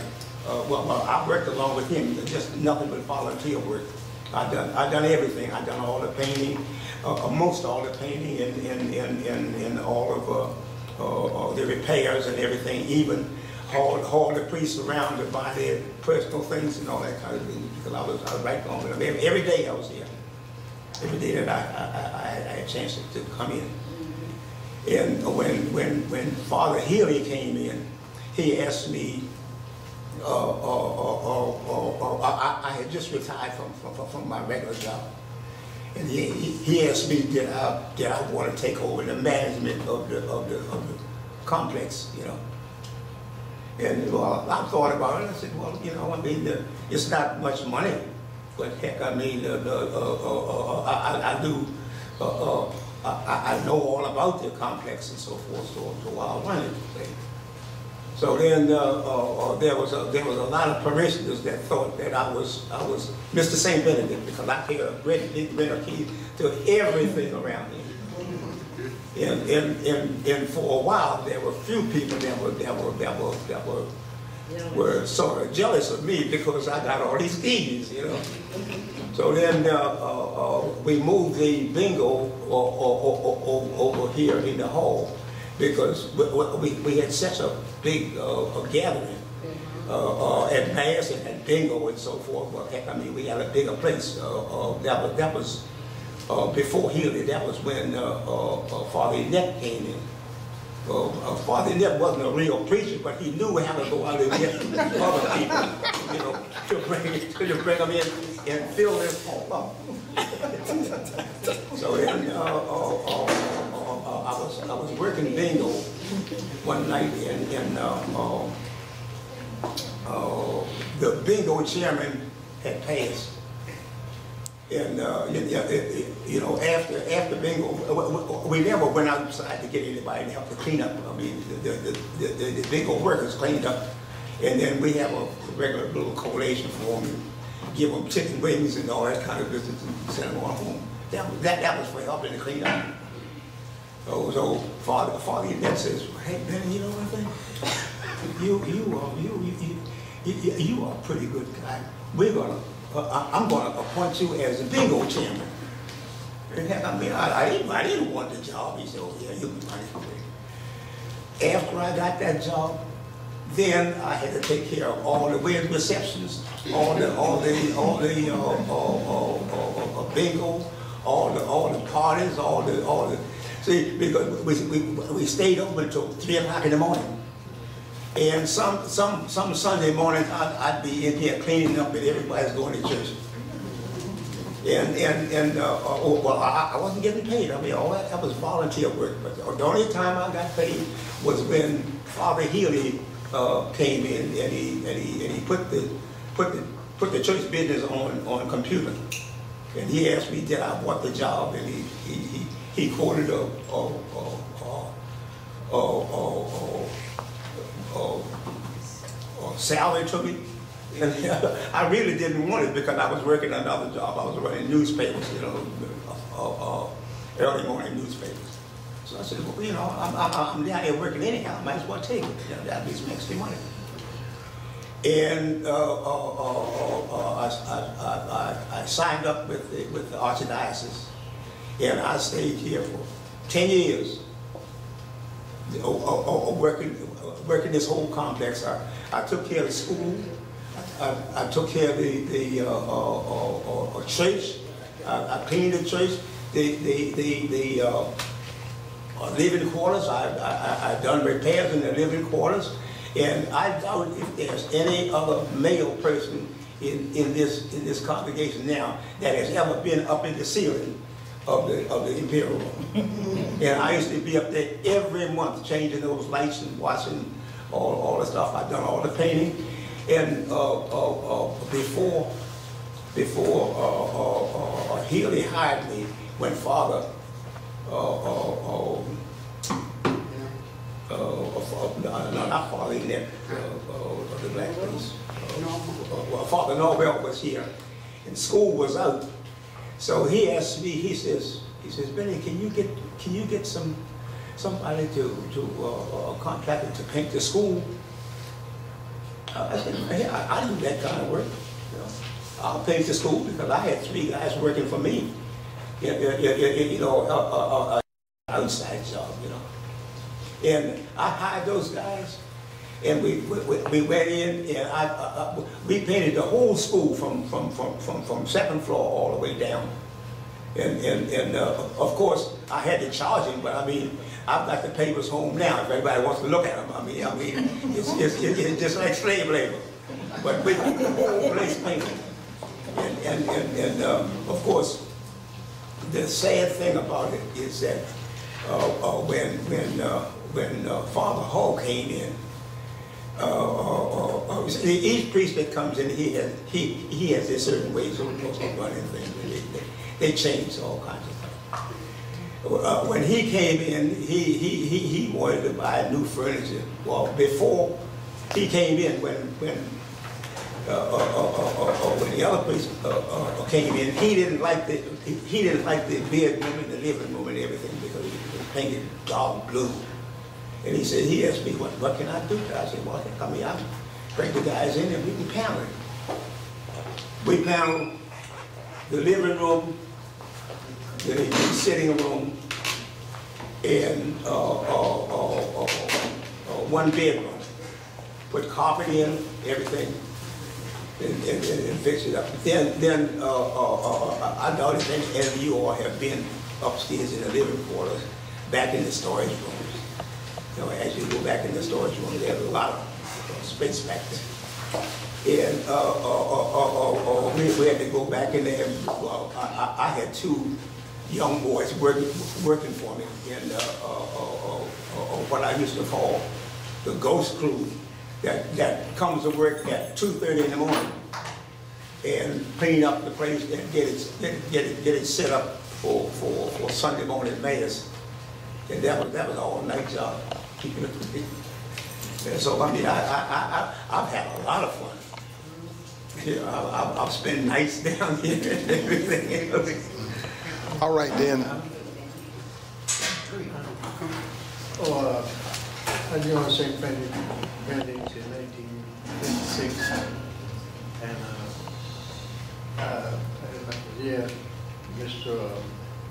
uh, well, well, I worked along with him, just nothing but volunteer work. I done, I done everything. I done all the painting, uh, uh, most all the painting and, and, and, and, and all of, uh, uh, uh, the repairs and everything, even haul, haul the priests around to buy their personal things and all that kind of thing, because I was, I was right on with them. Every, day I was there. Every day that I, I, I, I had a chance to come in. And when, when, when Father Healy came in, he asked me, uh, uh, uh, uh, uh, I, I had just retired from, from, from my regular job. And he, he he asked me, did I, did I want to take over the management of the, of the, of the complex, you know? And well, I thought about it, I said, well, you know, I mean, the- it's not much money, but heck, I mean, uh, uh, uh, I, I- do, uh, uh, I, I- know all about the complex and so forth, so, so I wanted to. So then, uh, there was a, there was a lot of parishioners that thought that I was, I was Mr. St. Benedict, because I paid a great big bit key to everything around here. And, and, and, and for a while, there were few people that were, that were, that were, that were, were sort of jealous of me because I got all these keys, you know. So then, uh, uh, uh, we moved the bingo over here in the hall because we, we, we had such a big, uh, uh, gathering. Uh, uh, at mass and at bingo and so forth, well, heck, I mean, we had a bigger place, uh, uh, that was, that was uh, before Healy, that was when, uh, uh, uh, Father Annette came in. Uh, Father Annette wasn't a real preacher, but he knew how to go out and get other people, you know, to bring, to bring them in and fill their home up. So then, I was, I was working bingo one night and, and, uh, uh, uh, the bingo chairman had passed. And, uh, you, know, after, after bingo, we- never went outside to get anybody to help to clean up. I mean, the, the, the, the bingo workers cleaned up. And then we have a regular little collation for them, give them chicken wings and all that kind of business and send them on home. That, was- that, that was for helping to clean up. So, so Father, Father Yvette says, hey, Benny, you know what I think? You, you are, you, you, you, you are a pretty good guy. We're gonna, uh, I'm gonna appoint you as the bingo chairman. And I mean, I, I didn't, I didn't want the job. He said, oh, yeah, you'll be running for. After I got that job, then I had to take care of all the weird receptions, all the, all the, all the, uh, uh, uh, uh, uh, bingo, all the, all the parties, all the, all the, see, because we, we, we stayed open until three o'clock in the morning. And some, some, some Sunday mornings, I'd, I'd be in here cleaning up and everybody's going to church. And, and, and, uh, uh, oh, well, I, I wasn't getting paid. I mean, all that, that was volunteer work. But the only time I got paid was when Father Healy, uh, came in and he, and he, and he put the, put the, put the church business on, on computer. And he asked me, did I want the job? And he, he, he, he quoted a, a, a, a, a, a, a, a salary to me. I really didn't want it because I was working another job. I was running newspapers, you know, uh, uh, early morning newspapers. So I said, well, you know, I'm, I'm, I'm down here working anyhow. I might as well take it. You know, that means extra money. And uh, uh, uh, uh, uh, I, I, I, I signed up with the, with the archdiocese, and I stayed here for ten years, uh, uh, uh, working working this whole complex. I, I took care of the school. I, I took care of the the uh, uh, uh, uh, church. I, I cleaned the church. The the the the uh, uh, living quarters. I, I, done repairs in the living quarters. And I doubt if there's any other male person in, in this, in this congregation now that has ever been up in the ceiling of the, of the Imperial And I used to be up there every month changing those lights and watching all, all the stuff. I've done all the painting. And, uh, uh, uh, before, before, uh, uh, uh, Healy hired me, when Father, uh, uh, uh, uh, of, no, no, not Father Annette, uh, uh, the Black. Uh, uh, well, Father Norvel was here, and school was out. So he asked me, he says, he says, Benny, can you get, can you get some, somebody to, to, uh, uh, contractor to paint the school? Uh, I said, hey, I, I do that kind of work, you know. I'll paint the school because I had three guys working for me. You, you, you, you- you know, uh, uh, uh, outside job, you know. And I hired those guys, and we, we, we went in, and I, uh, uh, we painted the whole school from, from, from, from, from second floor all the way down. And, and, and, uh, of course, I had to charge him, but I mean, I've got the papers home now, if anybody wants to look at them, I mean, I mean, it's, it's, it's just like slave labor. But we the whole place painted. And, and, and, and, uh, of course, the sad thing about it is that uh, uh, when when when Father Hall came in, uh, uh, uh, uh, each priest that comes in, he has he he has their certain ways of of running things. They, they, change all kinds of. Uh, when he came in, he, he, he, he wanted to buy new furniture. Well, before he came in, when when uh, uh, uh, uh, uh, when the other priest uh, uh, came in, he didn't like the he, he didn't like the bedroom and the living room and everything because it was painted dark blue. And he said, he asked me, what, what can I do? I said, well, I mean, I bring the guys in and we can panel it. We panel the living room, the sitting room, and uh, uh, uh, uh, uh, one bedroom. Put carpet in, everything. and, and, and fix it up. Then, then, uh, I any of you all have been upstairs in the living quarters, back in the storage rooms. You know, as you go back in the storage room, there's a lot of uh, space back there. And, uh, uh, uh, uh, uh, uh, we, we had to go back in there, I, I, had two young boys working, working for me in, uh, uh, uh, uh, uh, what I used to call the ghost crew that, that comes to work at two thirty in the morning and clean up the place and get it, get, get it, get it set up for, for, for Sunday morning mass. And that was, that was all night job. Keeping it clean. And so, I mean, I, I, I, I- I've had a lot of fun. Yeah, I, I've, I've spent nights down here and everything else. All right, then, Oh, uh, I joined St. Benedict Benedict in nineteen fifty-six. And, uh, uh, yeah, Mr.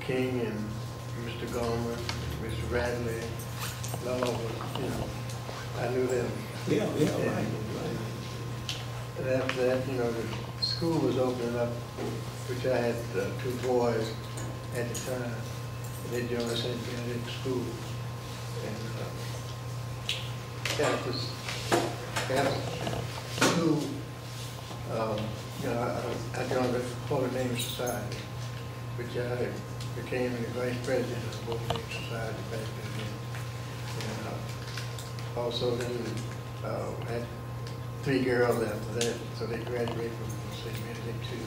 King and Mr. Gomer, Mr. Ratley, of us, you know, I knew them. Yeah, yeah, right, And- And after that, you know, the school was opening up, which I had uh, two boys at the time. and They joined St. Benedict School. And uh, after, after school, um, you know, I- I joined the Holy Name Society, which I became the vice president of the Holy Name Society back then. Also then, uh, had three girls after that, so they graduated from St. Benedict too.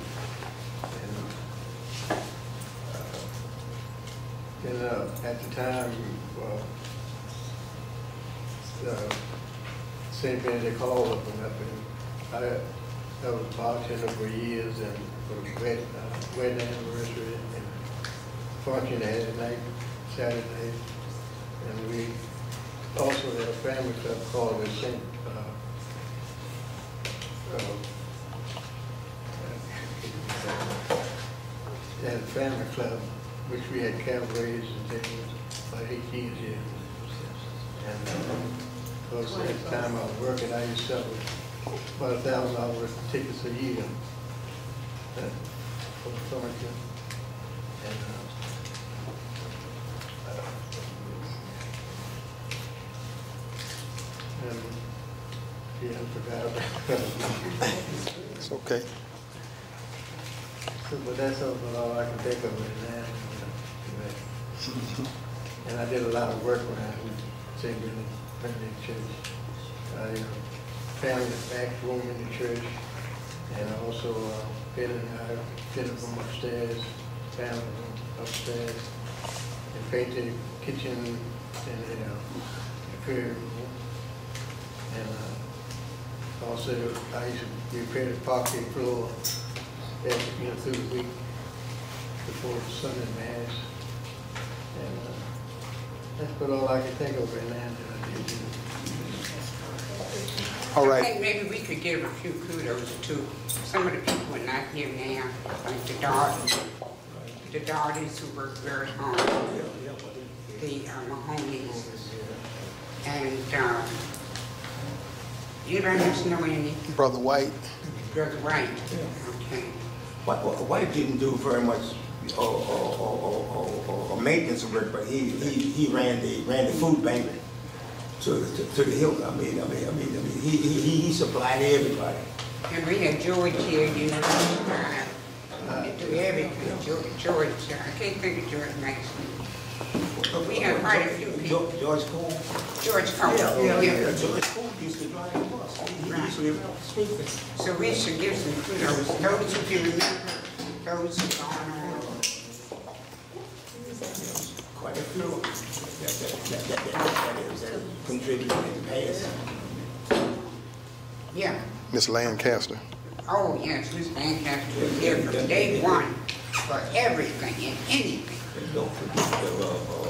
And, uh, Then, uh, at the time, uh, uh, St. Benedict Hall opened up and I, I was bartender for years and for wed, uh, wedding anniversary and function at night, Saturday. And we also had a family club called the St. uh, They had a family club, which we had cabarets and things, about eight years here. And, uh, of course, at the time I was working, I used to sell about a thousand dollars worth of tickets a year uh, for the furniture. And, uh, and, yeah, I forgot about it's okay. So, But that's all I can think of right now. you know. And I did a lot of work when I was St. Benedict Church. I uh, found the back room in the church and also uh, been in our dinner room upstairs, found room upstairs, and painted kitchen and the uh, prayer room. And uh, also, I used to repair the parquet floor that, you know, through the week before Sunday mass. And uh, that's about all I can think of right now that I did. do. All I right, think maybe we could give a few kudos to some of the people who are not here now, like the Dartons, the Dartons who work very hard, the uh, Mahomies, and, uh, anybody else know any, Brother White, Brother White? Okay. White, White didn't do very much, uh, uh, uh, uh, uh, maintenance work, but he, he, he ran the, ran the food bank to, the- to, to the hill. I mean, I mean, I mean, I mean, he, he, he he supplied everybody. And we had George here, you know, uh, to do everything, George, George, I can't think of George Mason. But we had quite a few George Cole? George Cole. Yeah, yeah, yeah, George Cole used to drive the bus. He- he used to speak this. So we should give some kudos, those who can remember, those who on. Quite a few that, that, that, that, that, that is, that contributed in the past. Yeah, Miss Lancaster. oh yes, Miss Lancaster was here from day one for everything and anything. And don't forget the, uh, uh, uh, uh,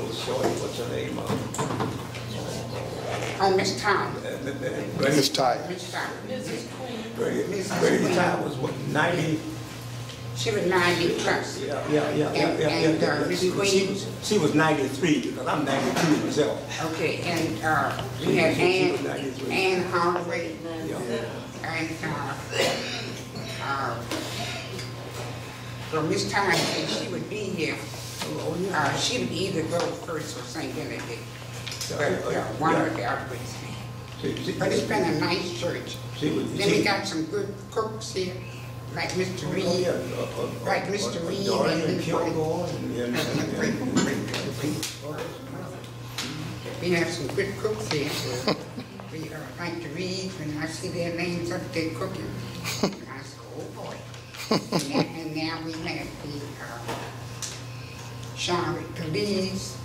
little shorty, what's her name? uh, Oh, Miss Tom, Miss Ty. Miss Tom. Brady, Mrs. Brady Queen. Ty was what, ninety? She was ninety plus. Yeah, yeah, yeah, yeah, And- yeah, and, yeah, uh, yeah. Miss She- Queen? She was, she was ninety-three, because I'm ninety-two myself. Okay, and, uh, we had She- she Ann, 93. Ann Holloway, Yeah. And, uh, uh, so Miss Tyne said she would be here. Uh, she would either go first or St. Benedict. But, uh, one or the other would stay. But it's been a nice church. Then we got some good cooks here, like Mr. Oh, Reed. yeah, uh, uh, Like uh, Mr. uh, Reed and We have some good cooks here. We, uh, like to read, when I see their names up there cooking, and I say, oh boy. And now, and now we have the, uh, Charlotte Police,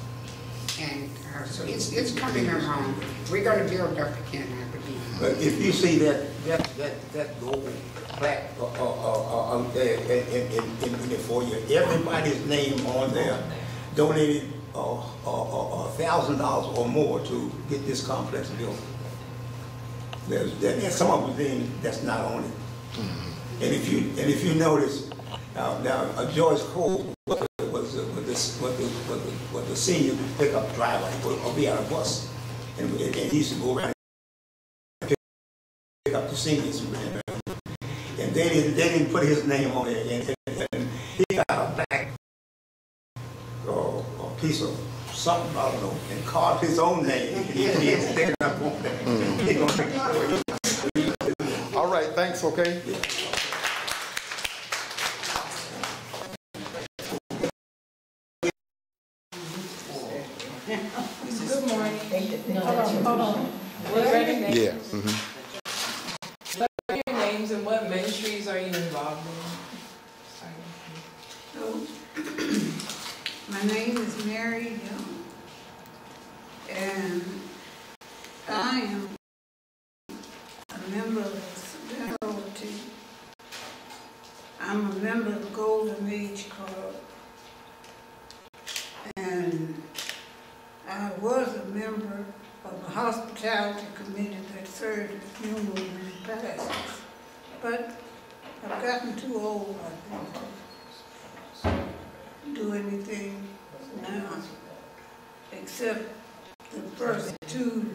and, uh, so it's, it's coming along. We're gonna build up again, I believe. But if you see that, that, that, that gold plaque, uh, uh, uh, uh, out there in, in, in, in the foyer, everybody's name on there donated, uh, uh, uh, a thousand dollars or more to get this complex built. There's, there- there's some of them things that's not on it. And if you, and if you notice, now, now, uh, George Cole was, was, was the, was the, was the, was the senior pickup driver, he would, or be on a bus. And, and he used to go around pick up the seniors. And they didn't, they didn't put his name on it, and, and, and he got a black, uh, a piece of something, I don't know, and carved his own name, and he, he is sticking up on that. He gonna make sure he- All right, thanks, okay? Good morning. Hold on, hold on. What are your names? Yeah. mhm. What are your names and what ministries are you involved in? So, my name is Mary Young, and I am a member of the Sodality. I'm a member of the Golden Age Club. And I was a member of the hospitality committee that served at funerals and passes. But I've gotten too old, I think, to do anything now, except the first two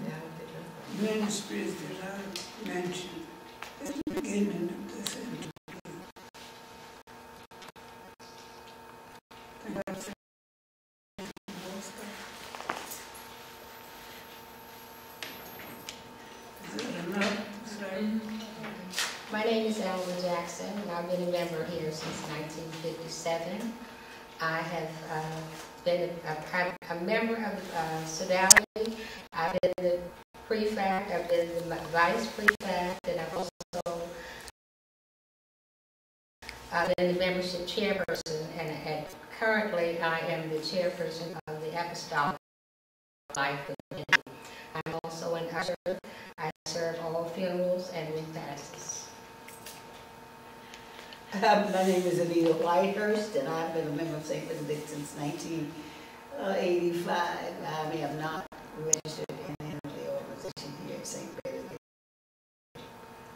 ministries that I mentioned at the beginning of this interview. And that's it. Is that enough, sir? My name is Ellen Jackson, and I've been a member here since 1957. I have uh, been a, a member of uh. I've been the prefect, I've been the vice prefect, and I've also I've been the membership chairperson, and, and currently I am the chairperson of the Apostolic Life Committee. I'm also an usher. I serve all funerals and repasses. Um, My name is Anita Whitehurst, and I've been a member of St. Benedict since 1985. I have not registered in the organization here at St. Benedict.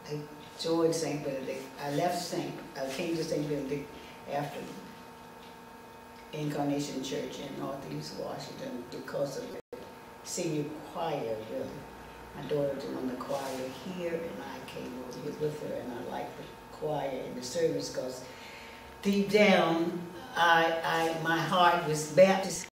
I joined St. Benedict, I left St., I came to St. Benedict after Incarnation Church in Northeast Washington because of the senior choir, really. My daughter joined the choir here, and I came over here with her, and I liked the choir the service because deep down, I, I, my heart was Baptist,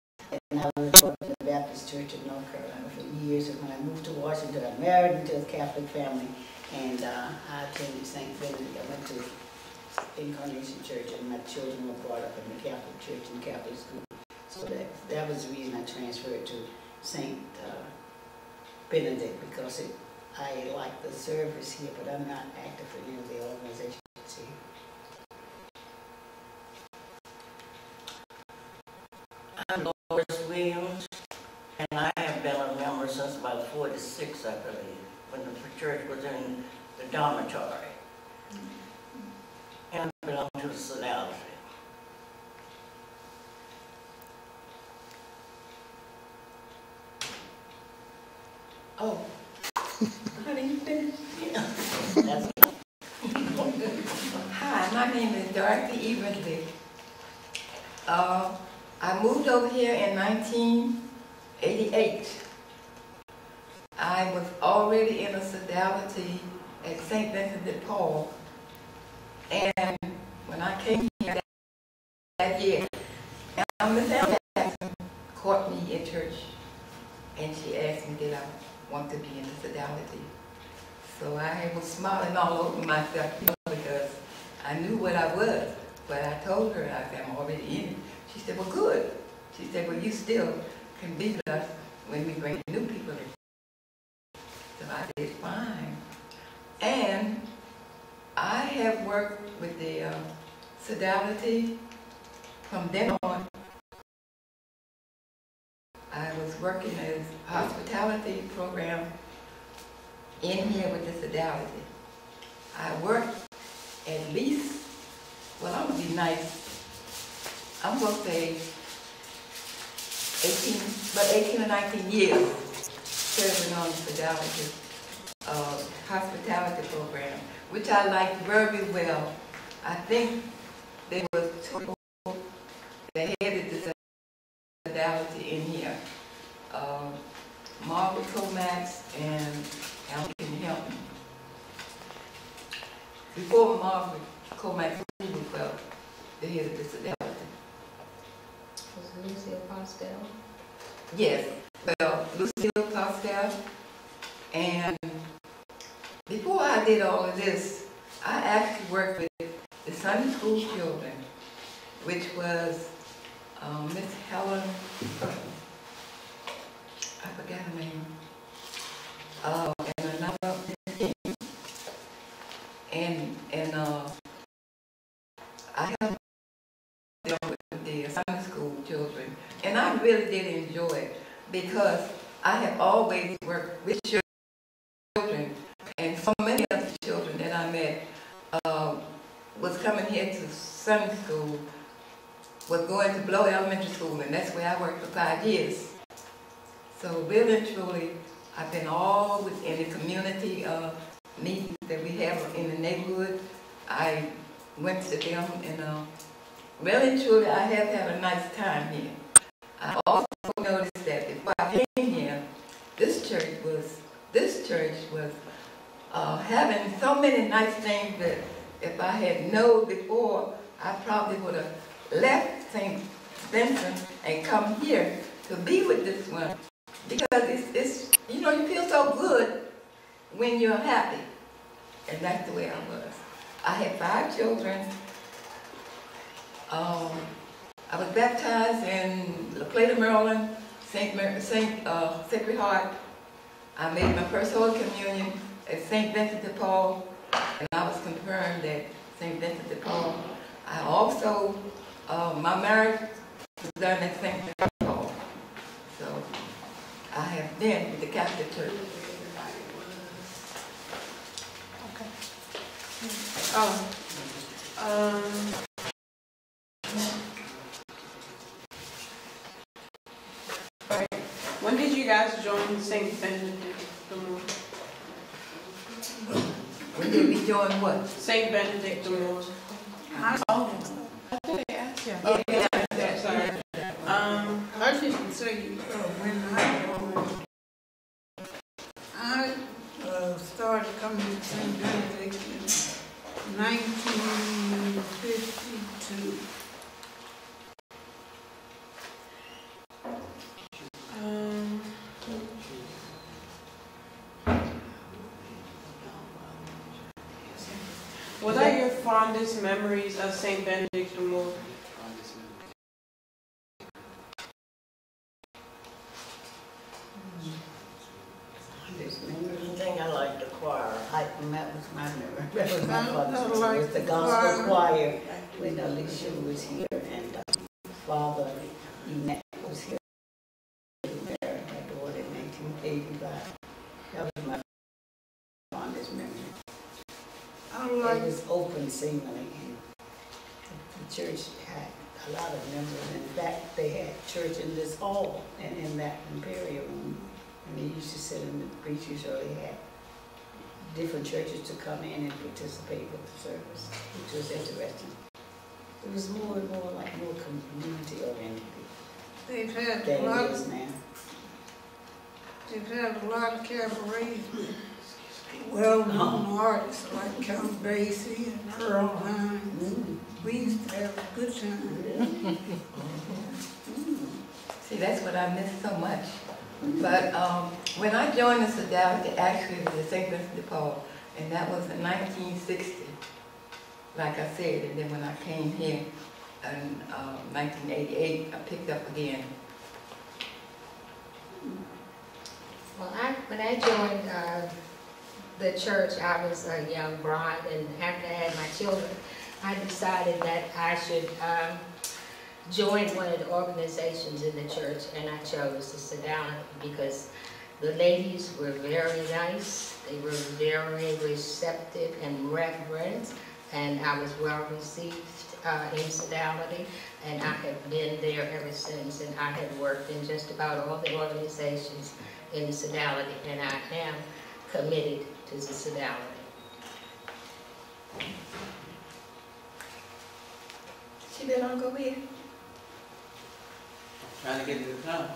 and I was to the Baptist Church in North Carolina for years. And when I moved to Washington, I married into a Catholic family, and uh, I attended St. Benedict. I went to Incarnation Church, and my children were brought up in the Catholic Church and Catholic school. So that, that was the reason I transferred to St. Uh, Benedict, because it, I like the service here, but I'm not active in the organizations here. I'm Doris Williams, and I have been a member since about forty-six, I believe, when the church was in the dormitory. And I belong to the Sodality. Oh. Honey, you finished? Yeah. That's Hi, my name is Dorothy Evenly. Uh, I moved over here in 1988. I was already in a sodality at St. Vincent de Paul. And when I came here that, that year, Ellen Jackson caught me at church and she asked me did I want to be in the sodality. So I was smiling all over myself you know, because I knew what I was. But I told her, I said, I'm already in it. She said, well, good. She said, well, you still can be with us when we bring new people in. So I did fine. And I have worked with the uh, Sodality from then on. I was working as hospitality program in here with the Sodality. I worked at least, well, I'm gonna be nice. I'm gonna say 18, but 18 or 19 years serving on the Sodality uh, hospitality program, which I liked very well. I think there was two that headed the Sodality in here. Uh, Margaret Comax and Alan Hilton. Before Margaret Comax was well, the head of the Sodality. Was Lucille Postel? Yes, well, Lucille Costello. And before I did all of this, I actually worked with the Sunday school children, which was um, Miss Helen, I forgot her name, uh, and another, and, and, uh, I helped them with the Sunday school children. And I really did enjoy it because I have always worked with children and so many of the children that I met uh, was coming here to Sunday school, was going to Blow Elementary School, and that's where I worked for five years. So really and truly, I've been all within the community uh, meetings that we have in the neighborhood. I went to them and uh, really and truly, I have had a nice time here. I also noticed that before I came here, this church was, this church was uh, having so many nice things that if I had known before, I probably would have left St. Vincent and come here to be with this one. Because it's, it's, you know, you feel so good when you're happy. And that's the way I was. I had five children. Um, I was baptized in La Plata, Maryland, St. Mar- St. Uh, Sacred Heart. I made my first Holy Communion at St. Vincent de Paul, and I was confirmed at St. Vincent de Paul. I also, uh, my marriage was done at St. Vincent de Paul. So I have been with the Catholic Church. Oh, um. Right, when did you guys join St. Benedict the Moor? When did we join what? St. Benedict the Moor. Oh, I think they asked you. Yeah, yeah, Okay, sorry. Um, I just say, uh, when I, um, I, uh, started coming to St. Benedict in nineteen fifty-two. um. What are your fondest memories of St. Benedict the Moor? The thing I like the choir, I, and that was my memory, that was my I- I father's, like was the the gospel choir. choir when Alicia was here and uh, Father Enoch was here. There, my daughter in nineteen eighty-five. That was my fondest memory. I like It was open seemingly and the church had a lot of members. In fact, they had church in this hall and in that imperial room. And they used to sit in the preachers usually had different churches to come in and participate with the service, which was interesting. It was more and more like more community oriented They've had a lot, it is now. they've had a lot of cabarets. well-known artists like Count Basie and Earl Hines. We used to have a good time. See, that's what I miss so much. But um, when I joined the Sodality, actually it was the St. Vincent de Paul, and that was in 1960, like I said. And then when I came here in uh, 1988, I picked up again. Well, I, when I joined uh, the church, I was a young bride, and after I had my children, I decided that I should um, join one of the organizations in the church, and I chose the Sodality because the ladies were very nice, they were very receptive and reverent, and I was well received uh, in Sodality, and I have been there ever since, and I have worked in just about all the organizations in the Sodality, and I am committed to the Sodality. She been on go ahead. Trying to get to the town.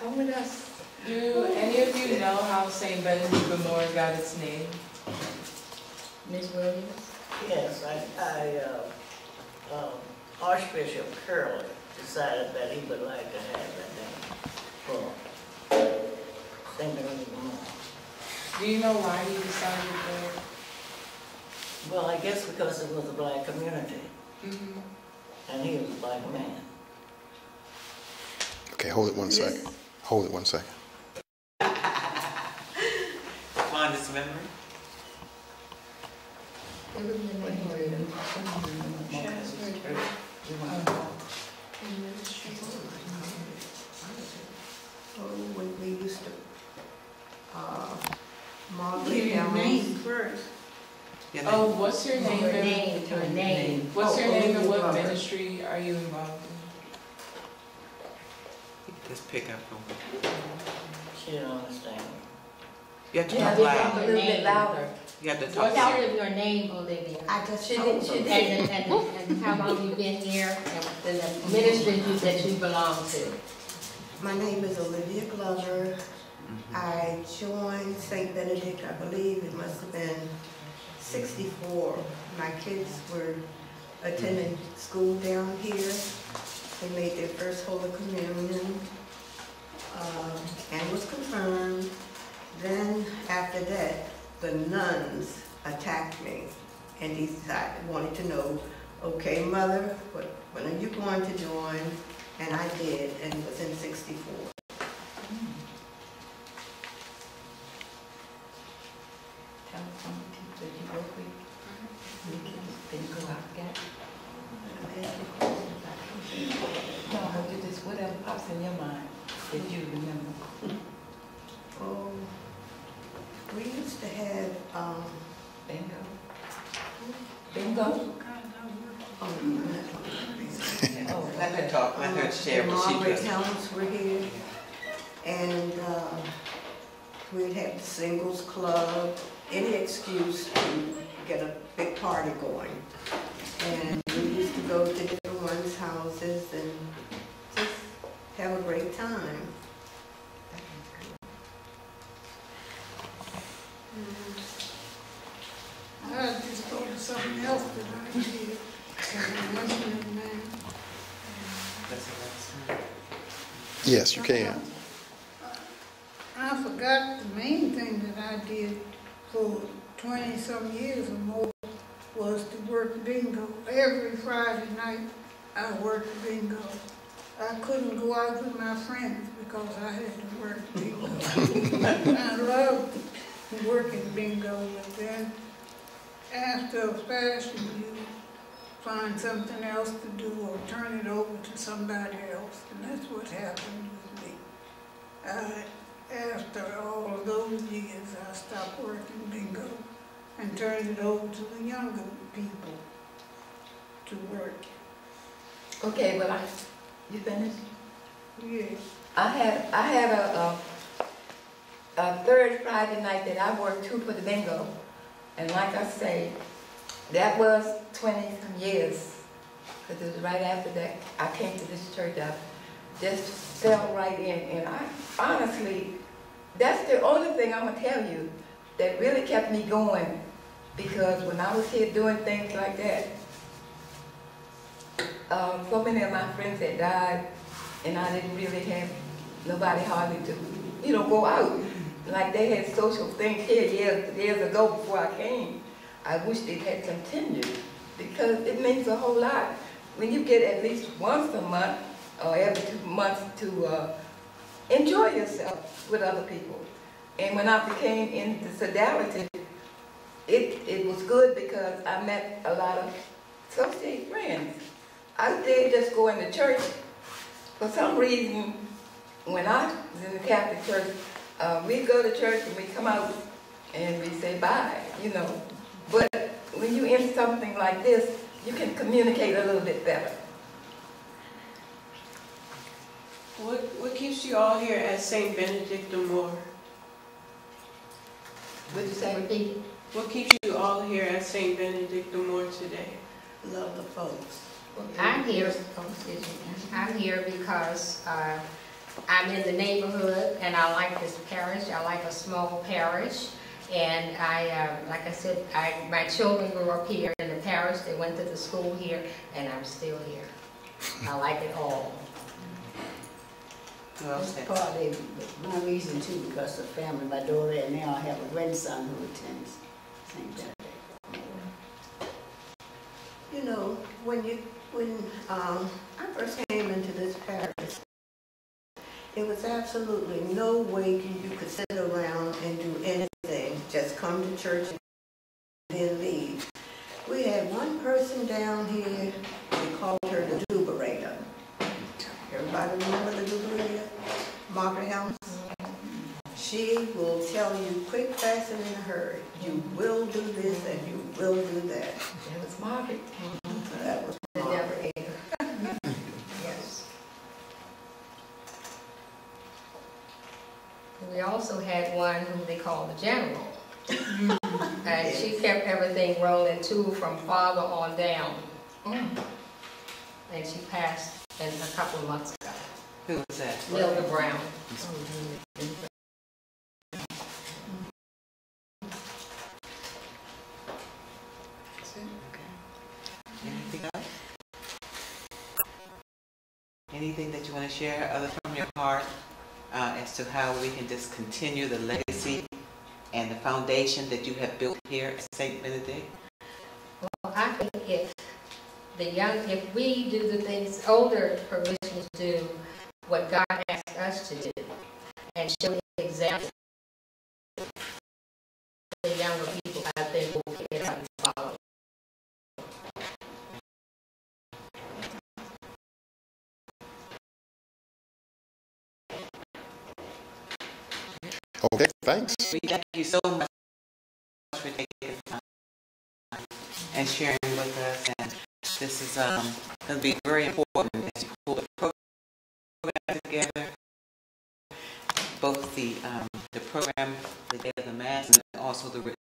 Come with us. Do any of you know how St. Benedict Memorial got its name? Ms. Williams? Yes, I, I, uh, um, Archbishop Curley decided that he would like to have that name for St. Benedict Memorial. Do you know why he decided that? Well, I guess because it was a black community, Mhm. And he was a man. Okay, hold it one second. Hold it one second. Find Fondest memory? It was name Oh, when we used to, uh, Margaret Give your name Oh, what's your name? Your and- name, oh, your name. What's your Oh, name and what Glover. ministry are you involved in? Just pick up on. She didn't understand. You have to Yeah, talk they loud. A little bit louder. You have to in? talk What's loud. your, What's your name, Olivia? I just She told did, she them. did. And, and, and how long you been here, and the ministry you- that you belong to? My name is Olivia Glover. Mm-hmm. I joined St. Benedict, I believe it must have been 64. My kids were attending school down here. They made their first Holy Communion uh, and was confirmed. Then after that, the nuns attacked me and decided, wanted to know, okay, mother, what, when are you going to join? And I did, and it was in 64. Bingo? oh, Let her talk, let her share what she Margaret does. Helms were here, and, uh, we'd have the singles club, any excuse to get a big party going. And we used to go to different ones' houses and just have a great time. I just thought of something else that I did. I'm listening now. That's the last one. Yes, you can. I forgot the main thing that I did for twenty-some years or more was to work bingo. Every Friday night, I worked bingo. I couldn't go out with my friends because I had to work bingo. I loved working bingo, but then after a fashion, you find something else to do or turn it over to somebody else, and that's what happened. Uh, after all those years, I stopped working bingo and turned it over to the younger people to work. Okay, well, I, you finished? Yes. I had, I had a, a, a third Friday night that I worked too for the bingo. And like I say, that was twenty some years. Cause it was right after that, I came to this church, I just fell right in. And I honestly, that's the only thing I'm gonna tell you that really kept me going. Because when I was here doing things like that, um, so many of my friends had died, and I didn't really have nobody hardly to, you know, go out. Like they had social things here years, years ago before I came. I wish they had continued because it means a whole lot. When you get at least once a month or every two months to uh, enjoy yourself with other people. And when I became into Sodality, it, it was good because I met a lot of associate friends. I did just go into church. For some reason, when I was in the Catholic church, uh, we go to church and we come out and we say bye, you know. But when you in something like this, you can communicate a little bit better. What, what keeps you all here at St. Benedict de Moor? What'd you say? What keeps you all here at St. Benedict de Moor today? Love the folks. I'm here, oh, excuse me. I'm here because uh, I'm in the neighborhood and I like this parish. I like a small parish. And I, uh, like I said, I, my children grew up here in the parish. They went to the school here and I'm still here. I like it all. That's partly my reason too, because of family, my daughter, and now I have a grandson who attends St. Benedict. You know, when you, when um, I first came into this parish, it was absolutely no way you could sit around and do anything, just come to church and then leave. We had one person down here, we called her the duberator. Everybody remember the duberator? Margaret Helms? She will tell you quick, fast, and in a hurry. You will do this and you will do that. That was Margaret. That was Margaret. Yes. We also had one who they called the general. And she kept everything rolling too, from father on down. And she passed in a couple of months ago. Who was that? Nilda Brown. Anything else? Anything that you want to share other from your heart uh, as to how we can just continue the legacy and the foundation that you have built here at St. Benedict? Well, I think if the young, if we do the things older parishioners do, what God asked us to do, and show the example to the younger people, I think will pick it up and follow. Okay, thanks. We thank you so much for taking the time and sharing with us. And this is um, going to be very important as you pull the program together. Both the um, the program, the day of the mass, and also the